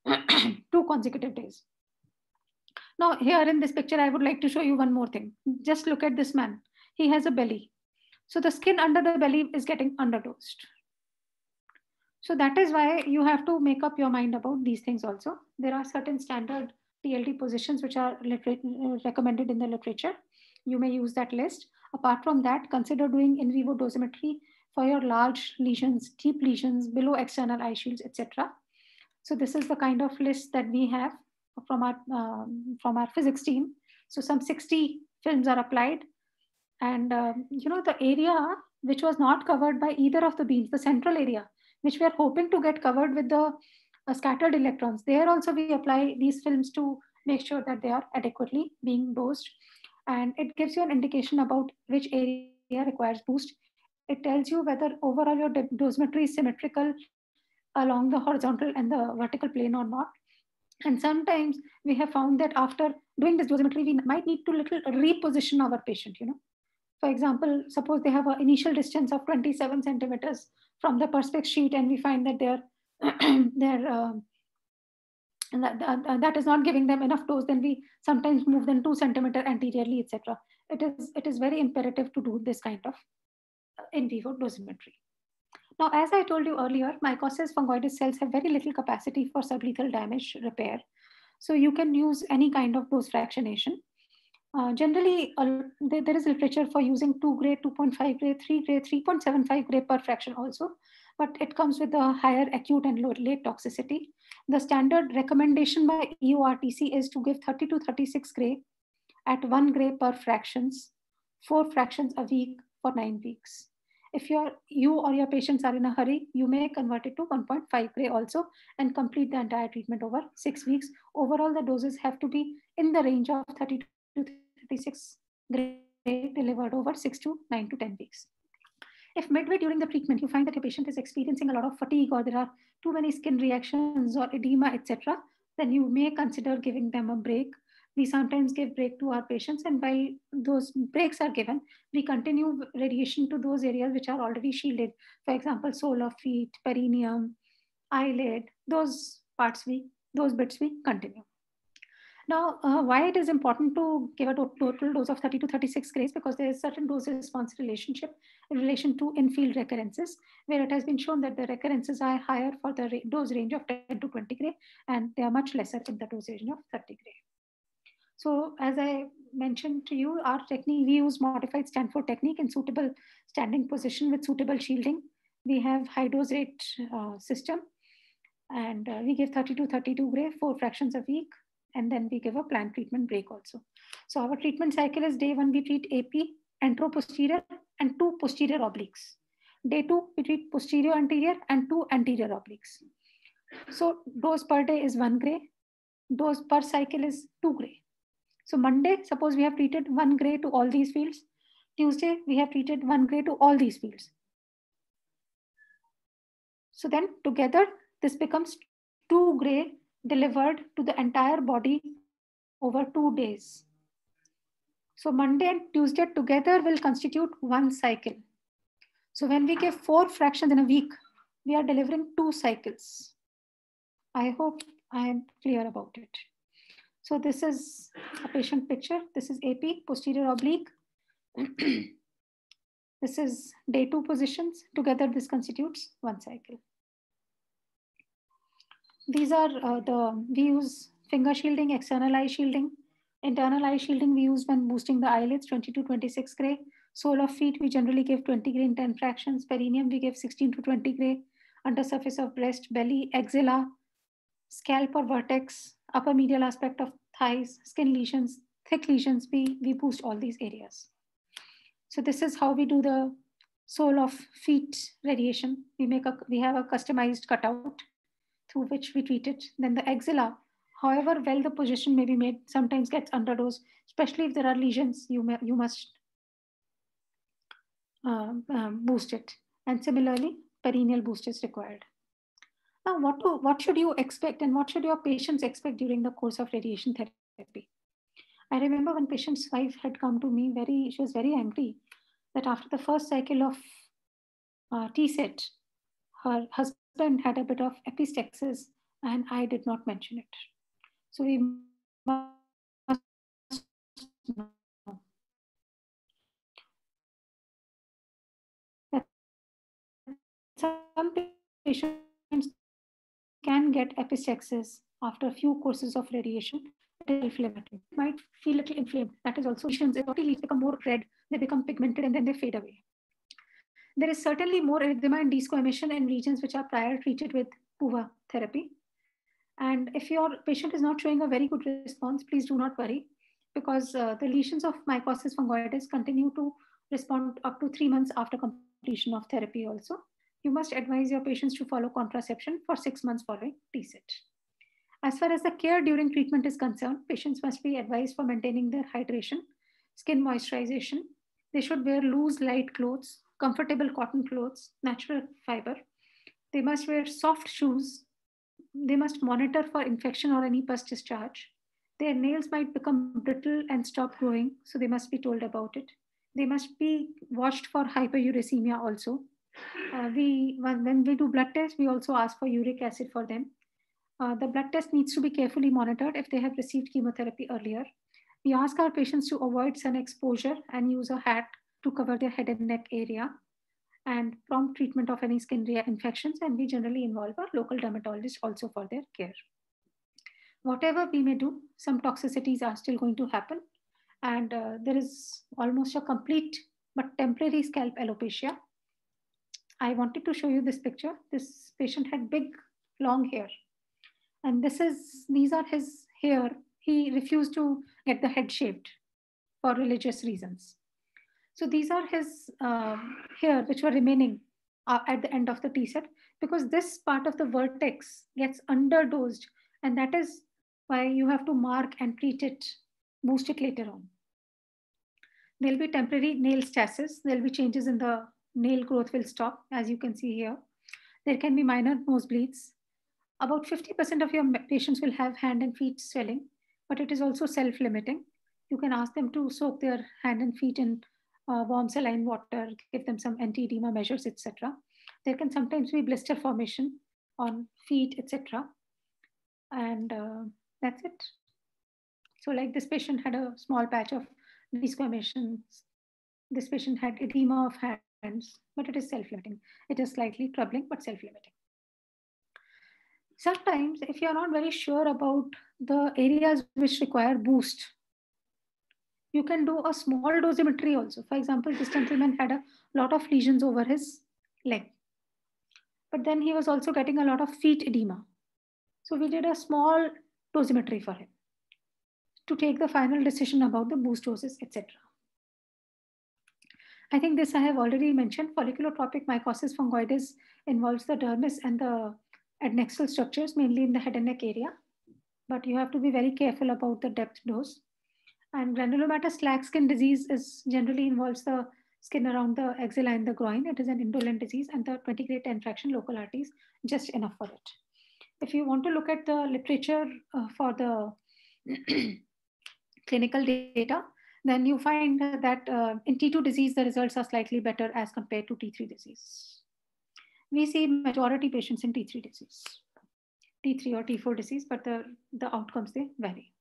(clears throat) two consecutive days. Now here in this picture, I would like to show you one more thing. Just look at this man. He has a belly. So the skin under the belly is getting underdosed. So that is why you have to make up your mind about these things also. There are certain standard TLD positions which are recommended in the literature. You may use that list. Apart from that, consider doing in vivo dosimetry for your large lesions, deep lesions, below external eye shields, etc. So this is the kind of list that we have from our, um, from our physics team. So some 60 films are applied. And, um, you know, the area which was not covered by either of the beams, the central area, which we are hoping to get covered with the uh, scattered electrons, there also we apply these films to make sure that they are adequately being dosed. And it gives you an indication about which area requires boost it tells you whether overall your dosimetry is symmetrical along the horizontal and the vertical plane or not. And sometimes we have found that after doing this dosimetry, we might need to little reposition our patient, you know. For example, suppose they have an initial distance of 27 centimeters from the perspex sheet and we find that they're, (clears throat) they're uh, that, that, that is not giving them enough dose, then we sometimes move them two centimeter anteriorly, etc. It is, it is very imperative to do this kind of in vivo dosimetry. Now, as I told you earlier, mycosis fungoides cells have very little capacity for sublethal damage repair. So you can use any kind of dose fractionation. Uh, generally, uh, there, there is literature for using 2 gray, 2.5 gray, 3 gray, 3.75 gray per fraction also, but it comes with a higher acute and low late toxicity. The standard recommendation by EORTC is to give 30 to 36 gray at 1 gray per fractions, 4 fractions a week for 9 weeks. If you're, you or your patients are in a hurry, you may convert it to 1.5 gray also and complete the entire treatment over six weeks. Overall, the doses have to be in the range of 30 to 36 gray delivered over six to nine to 10 weeks. If midway during the treatment, you find that your patient is experiencing a lot of fatigue or there are too many skin reactions or edema, etc., then you may consider giving them a break we sometimes give break to our patients and while those breaks are given we continue radiation to those areas which are already shielded for example sole of feet perineum eyelid those parts we those bits we continue now uh, why it is important to give a total dose of 30 to 36 grays because there is certain dose response relationship in relation to in-field recurrences where it has been shown that the recurrences are higher for the dose range of 10 to 20 gray and they are much lesser in the dosage range of 30 gray so as I mentioned to you, our technique, we use modified Stanford technique in suitable standing position with suitable shielding. We have high dose rate uh, system and uh, we give 30 to 32 gray, four fractions a week. And then we give a planned treatment break also. So our treatment cycle is day one, we treat AP, anteroposterior and two posterior obliques. Day two, we treat posterior anterior and two anterior obliques. So dose per day is one gray. Dose per cycle is two gray. So Monday, suppose we have treated one gray to all these fields. Tuesday, we have treated one gray to all these fields. So then together, this becomes two gray delivered to the entire body over two days. So Monday and Tuesday together will constitute one cycle. So when we give four fractions in a week, we are delivering two cycles. I hope I am clear about it. So this is a patient picture. This is AP, posterior oblique. (clears throat) this is day two positions. Together, this constitutes one cycle. These are uh, the, we use finger shielding, external eye shielding. Internal eye shielding we use when boosting the eyelids, 20 to 26 gray. Sole of feet, we generally give 20 gray in 10 fractions. Perineum, we give 16 to 20 gray. Under surface of breast, belly, axilla, scalp or vertex, upper medial aspect of thighs, skin lesions, thick lesions, we, we boost all these areas. So this is how we do the sole of feet radiation. We make a, we have a customized cutout through which we treat it. Then the axilla, however well the position may be made, sometimes gets underdosed, especially if there are lesions, you, may, you must uh, um, boost it. And similarly, perineal boost is required. Now, what, to, what should you expect and what should your patients expect during the course of radiation therapy? I remember when patient's wife had come to me, very she was very angry that after the first cycle of uh, TSET, her husband had a bit of epistaxis and I did not mention it. So we must know that some patients can get epistaxis after a few courses of radiation inflammatory. Might feel a little inflamed. That is also lesions. The leaves become more red, they become pigmented, and then they fade away. There is certainly more erythema and desquamation in regions which are prior treated with PUVA therapy. And if your patient is not showing a very good response, please do not worry because uh, the lesions of mycosis fungoides continue to respond up to three months after completion of therapy also. You must advise your patients to follow contraception for six months following TSET. As far as the care during treatment is concerned, patients must be advised for maintaining their hydration, skin moisturization. They should wear loose, light clothes, comfortable cotton clothes, natural fiber. They must wear soft shoes. They must monitor for infection or any pus discharge. Their nails might become brittle and stop growing, so they must be told about it. They must be watched for hyperuricemia also. Uh, we, when, we do blood tests, we also ask for uric acid for them. Uh, the blood test needs to be carefully monitored if they have received chemotherapy earlier. We ask our patients to avoid sun exposure and use a hat to cover their head and neck area and prompt treatment of any skin infections. And we generally involve our local dermatologist also for their care. Whatever we may do, some toxicities are still going to happen. And uh, there is almost a complete but temporary scalp alopecia. I wanted to show you this picture. This patient had big, long hair and this is these are his hair. He refused to get the head shaved for religious reasons. So these are his uh, hair which were remaining uh, at the end of the TSET, because this part of the vertex gets underdosed and that is why you have to mark and treat it, boost it later on. There'll be temporary nail stasis. There'll be changes in the nail growth will stop as you can see here. There can be minor nosebleeds about 50% of your patients will have hand and feet swelling, but it is also self-limiting. You can ask them to soak their hand and feet in uh, warm saline water, give them some anti-edema measures, etc. There can sometimes be blister formation on feet, etc. And uh, that's it. So like this patient had a small patch of desquamation. This patient had edema of hands, but it is self-limiting. It is slightly troubling, but self-limiting sometimes if you're not very sure about the areas which require boost, you can do a small dosimetry also. For example, this gentleman had a lot of lesions over his leg, but then he was also getting a lot of feet edema. So we did a small dosimetry for him to take the final decision about the boost doses, etc. I think this I have already mentioned. Folliculotropic mycosis fungoides involves the dermis and the adnexal structures, mainly in the head and neck area. But you have to be very careful about the depth dose. And granulomatous slack skin disease is generally involves the skin around the axilla and the groin. It is an indolent disease and the 20 grade 10 fraction local RTs just enough for it. If you want to look at the literature uh, for the (clears throat) clinical data, then you find that uh, in T2 disease, the results are slightly better as compared to T3 disease. we see majority patients in T3 disease, T3 or T4 disease, but the, the outcomes, they vary.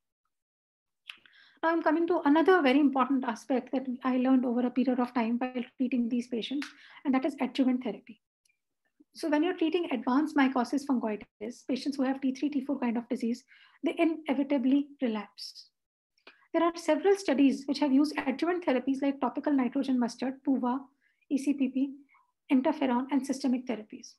Now I'm coming to another very important aspect that I learned over a period of time while treating these patients, and that is adjuvant therapy. So when you're treating advanced mycosis fungoides, patients who have T3, T4 kind of disease, they inevitably relapse. There are several studies which have used adjuvant therapies like topical nitrogen mustard, PUVA, ECPP, interferon, and systemic therapies.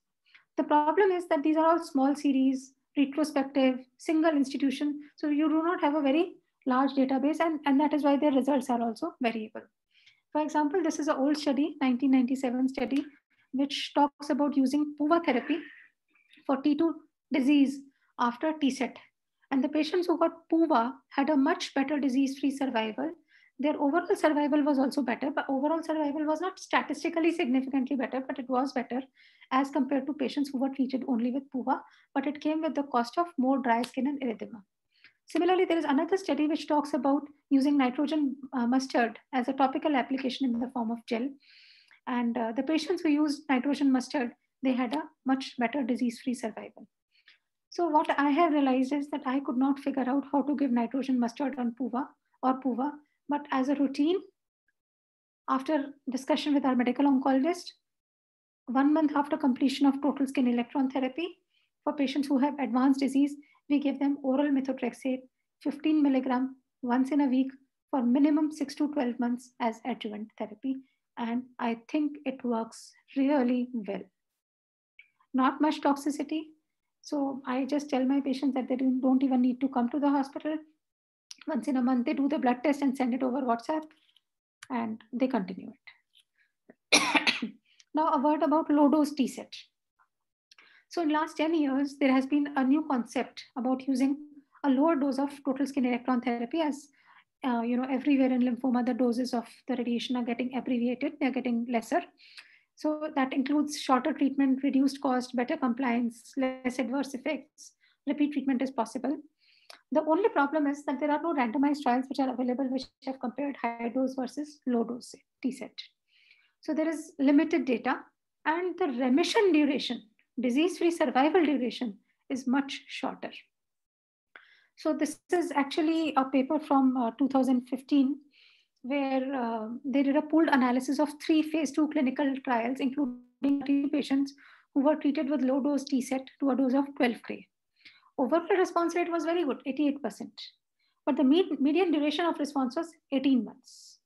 The problem is that these are all small series, retrospective, single institution. So you do not have a very large database, and, and that is why their results are also variable. For example, this is an old study, 1997 study, which talks about using PUVA therapy for T2 disease after TSET. And the patients who got PUVA had a much better disease-free survival. Their overall survival was also better, but overall survival was not statistically significantly better, but it was better as compared to patients who were treated only with PUVA, but it came with the cost of more dry skin and erythema. Similarly, there is another study which talks about using nitrogen uh, mustard as a topical application in the form of gel. And uh, the patients who used nitrogen mustard, they had a much better disease-free survival. So what I have realized is that I could not figure out how to give nitrogen mustard on PUVA or PUVA, but as a routine, after discussion with our medical oncologist, one month after completion of total skin electron therapy, for patients who have advanced disease, we give them oral methotrexate, 15 milligram once in a week for minimum 6 to 12 months as adjuvant therapy. And I think it works really well. Not much toxicity. So I just tell my patients that they don't even need to come to the hospital. Once in a month, they do the blood test and send it over WhatsApp and they continue it. (coughs) now a word about low dose TSET. So in last 10 years, there has been a new concept about using a lower dose of total skin electron therapy as uh, you know, everywhere in lymphoma, the doses of the radiation are getting abbreviated, they're getting lesser. So that includes shorter treatment, reduced cost, better compliance, less adverse effects, repeat treatment is possible. The only problem is that there are no randomized trials which are available which have compared high dose versus low dose TSET. So there is limited data and the remission duration disease-free survival duration is much shorter. So this is actually a paper from uh, 2015 where uh, they did a pooled analysis of three phase two clinical trials, including patients who were treated with low dose TSET to a dose of 12 gray. Overall response rate was very good, 88%. But the median duration of response was 18 months.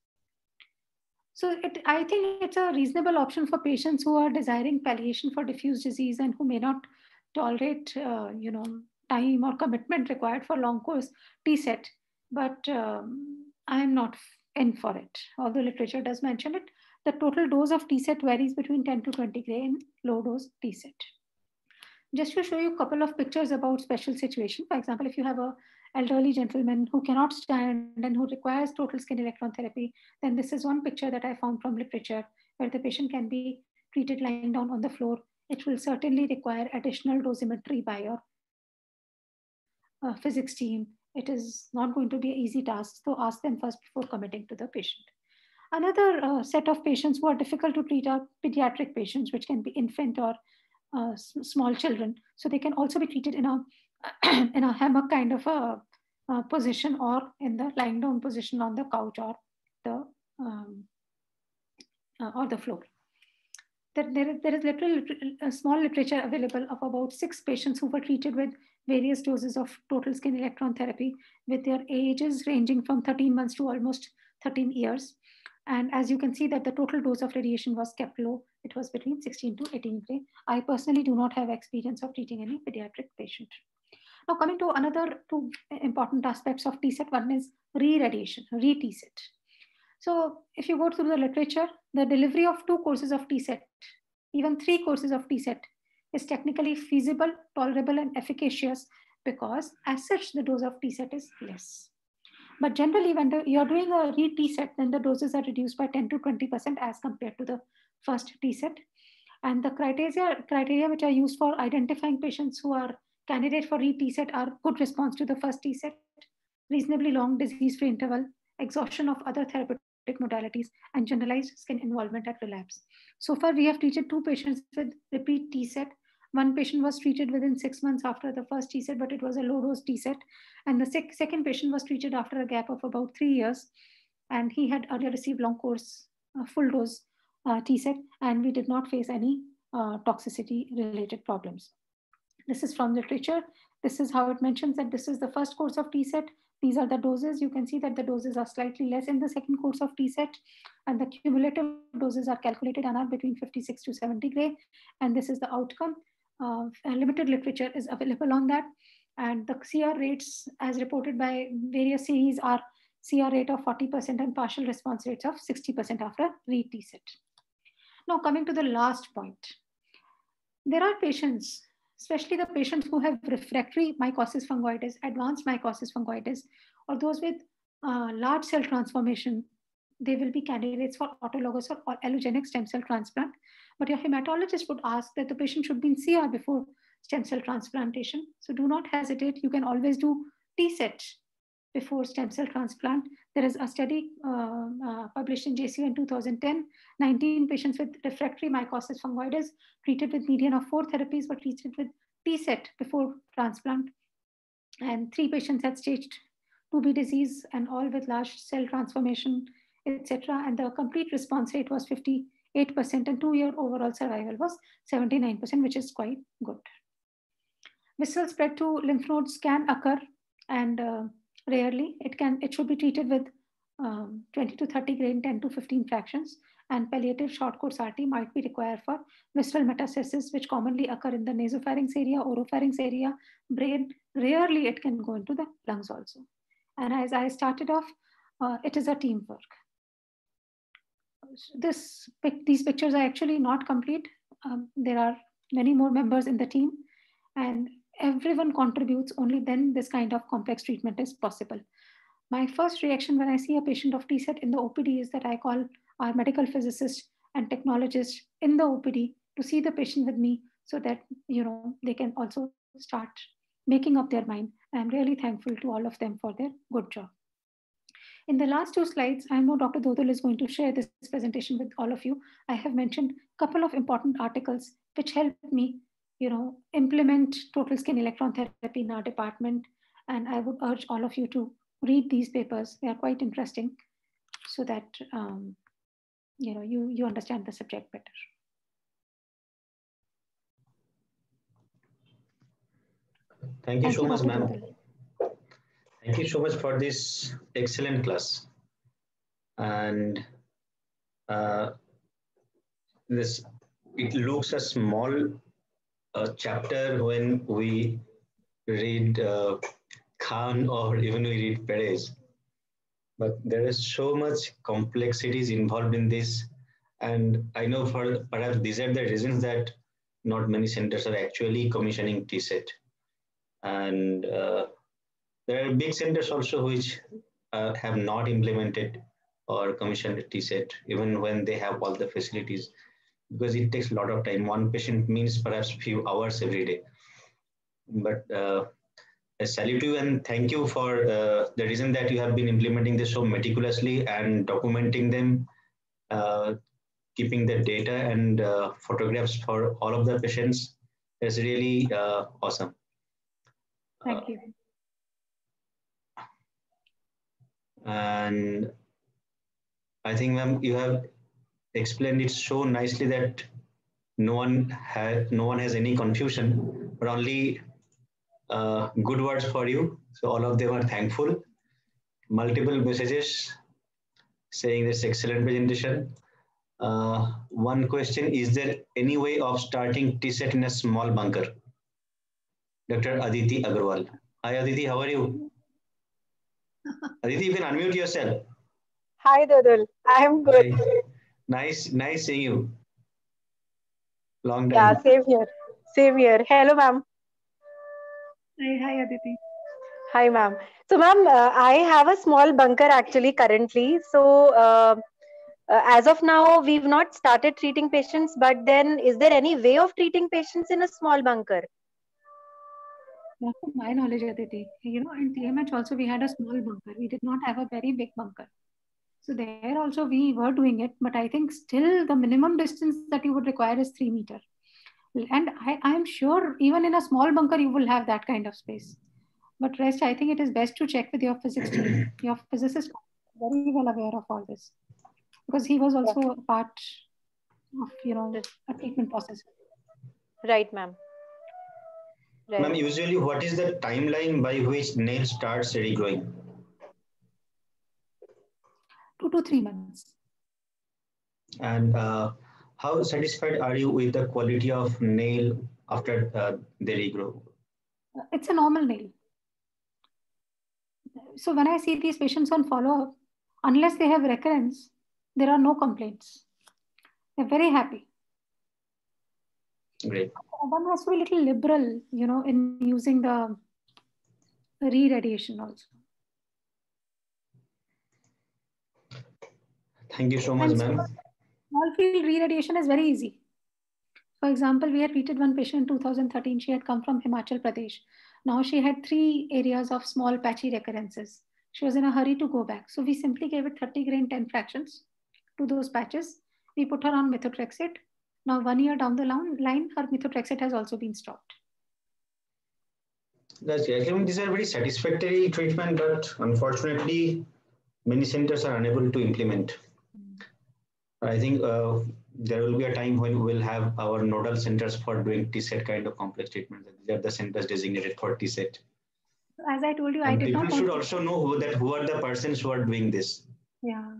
So it, I think it's a reasonable option for patients who are desiring palliation for diffuse disease and who may not tolerate, uh, you know, time or commitment required for long course TSET. But um, I am not in for it. Although literature does mention it, the total dose of TSET varies between 10 to 20 gray in low dose TSET. Just to show you a couple of pictures about special situation. For example, if you have a elderly gentleman who cannot stand and who requires total skin electron therapy, then this is one picture that I found from literature where the patient can be treated lying down on the floor. It will certainly require additional dosimetry by your uh, physics team. It is not going to be an easy task, so ask them first before committing to the patient. Another uh, set of patients who are difficult to treat are pediatric patients, which can be infant or uh, small children. So they can also be treated in a (clears throat) in a hammock kind of a, a, position or in the lying down position on the couch or the um, uh, or the floor. There, there, there is literal, small literature available of about six patients who were treated with various doses of total skin electron therapy with their ages ranging from 13 months to almost 13 years. And as you can see that the total dose of radiation was kept low. It was between 16 to 18 gray. I personally do not have experience of treating any pediatric patient. Now coming to another two important aspects of TSET, one is re-radiation, re-TSET. So if you go through the literature, the delivery of two courses of TSET, even three courses of TSET is technically feasible, tolerable, and efficacious because as such, the dose of TSET is less. But generally, when you're doing a re-TSET, then the doses are reduced by 10 to 20% as compared to the first TSET. And the criteria, criteria which are used for identifying patients who are Candidates for re-TSET are good response to the first TSET, reasonably long disease-free interval, exhaustion of other therapeutic modalities, and generalized skin involvement at relapse. So far, we have treated two patients with repeat TSET. One patient was treated within six months after the first TSET, but it was a low dose TSET. And the sec second patient was treated after a gap of about three years. And he had earlier received long course, uh, full dose uh, TSET, and we did not face any uh, toxicity related problems. This is from literature. This is how it mentions that this is the first course of TSET. These are the doses. You can see that the doses are slightly less in the second course of TSET and the cumulative doses are calculated and are between 56 to 70 gray. And this is the outcome. Uh, limited literature is available on that. And the CR rates as reported by various series are CR rate of 40% and partial response rates of 60% after re-TSET. Now coming to the last point. There are patients especially the patients who have refractory mycosis fungoides, advanced mycosis fungoides, or those with uh, large cell transformation, they will be candidates for autologous or allogenic stem cell transplant. But your hematologist would ask that the patient should be in CR before stem cell transplantation. So do not hesitate. You can always do TSET before stem cell transplant. There is a study uh, uh, published in JCO in 2010, 19 patients with refractory mycosis fungoides treated with median of four therapies were treated with TSET before transplant. And three patients had stage 2B disease and all with large cell transformation, etc. And the complete response rate was 58% and two-year overall survival was 79%, which is quite good. Visceral spread to lymph nodes can occur and uh, rarely. It can it should be treated with um, 20 to 30 grain, 10 to 15 fractions, and palliative short course RT might be required for visceral metastasis, which commonly occur in the nasopharynx area, oropharynx area, brain. Rarely it can go into the lungs also. And as I started off, uh, it is a teamwork. This, these pictures are actually not complete. Um, there are many more members in the team and everyone contributes, only then this kind of complex treatment is possible. My first reaction when I see a patient of TSET in the OPD is that I call our medical physicist and technologist in the OPD to see the patient with me so that you know they can also start making up their mind. I'm really thankful to all of them for their good job. In the last two slides, I know Dr. Dhodul is going to share this presentation with all of you. I have mentioned a couple of important articles which helped me you know, implement total skin electron therapy in our department. And I would urge all of you to read these papers. They are quite interesting so that, um, you know, you, you understand the subject better. Thank you Thank so you, much, ma'am. Thank you so much for this excellent class. And uh, this, it looks a small a chapter when we read uh, Khan or even we read Perez. But there is so much complexities involved in this. And I know for perhaps these are the reasons that not many centers are actually commissioning TSET. And uh, there are big centers also which uh, have not implemented or commissioned TSET, even when they have all the facilities because it takes a lot of time. One patient means perhaps few hours every day. But uh, I salute you and thank you for uh, the reason that you have been implementing this so meticulously and documenting them, uh, keeping the data and uh, photographs for all of the patients is really uh, awesome. Thank you. And I think, ma'am, you have explained it so nicely that no one has no one has any confusion, but only uh, good words for you. So all of them are thankful. Multiple messages saying this excellent presentation. Uh, one question, is there any way of starting TSET in a small bunker? Dr. Aditi Agarwal. Hi Aditi, how are you? (laughs) Aditi, you can unmute yourself. Hi Dhodul, I am good. Hi. Nice, nice seeing you. Long time. Yeah, same here. Same here. Hello, ma'am. Hi, hi, Aditi. Hi, ma'am. So, ma'am, uh, I have a small bunker actually currently. So, uh, uh, as of now, we've not started treating patients, but then is there any way of treating patients in a small bunker? Not to my knowledge, Aditi. You know, in TMH also we had a small bunker. We did not have a very big bunker. So there also we were doing it, but I think still the minimum distance that you would require is three meter. And I, I'm sure even in a small bunker, you will have that kind of space. But rest, I think it is best to check with your physics team. (clears throat) Your physicist very well aware of all this because he was also a part of, you know, a treatment process. Right, ma'am. Right. Ma'am, usually what is the timeline by which nail starts regrowing? Two to three months. And uh, how satisfied are you with the quality of nail after uh, they regrow? It's a normal nail. So when I see these patients on follow-up, unless they have recurrence, there are no complaints. They're very happy. Great. One has to be a little liberal, you know, in using the re-radiation also. Thank you so much, ma'am. Small field re-radiation is very easy. For example, we had treated one patient in 2013. She had come from Himachal Pradesh. Now she had three areas of small patchy recurrences. She was in a hurry to go back. So we simply gave it 30 grain 10 fractions to those patches. We put her on methotrexate. Now one year down the line, her methotrexate has also been stopped. That's great. I mean, these are very satisfactory treatment, but unfortunately, many centers are unable to implement. I think uh, there will be a time when we will have our nodal centers for doing TSET kind of complex treatment. These are the centers designated for TSET. As I told you, and I did people not. People should also know who that who are the persons who are doing this. Yeah.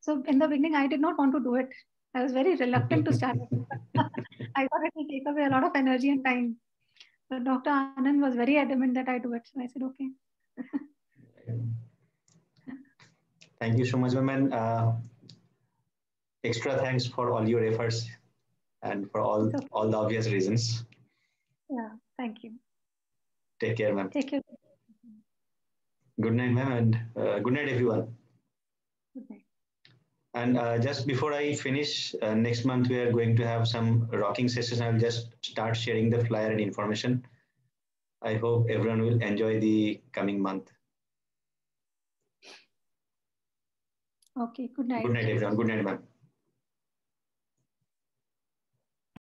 So in the beginning, I did not want to do it. I was very reluctant to start. (laughs) I thought it will take away a lot of energy and time. But Dr. Anand was very adamant that I do it. So I said, okay. (laughs) Thank you so much, women. Extra thanks for all your efforts and for all okay. all the obvious reasons. Yeah, thank you. Take care, ma'am. Take care. Good night, ma'am, and uh, good night, everyone. Good night. And uh, just before I finish, uh, next month we are going to have some rocking sessions. I'll just start sharing the flyer and information. I hope everyone will enjoy the coming month. Okay, good night. Good night, everyone. Good night, ma'am.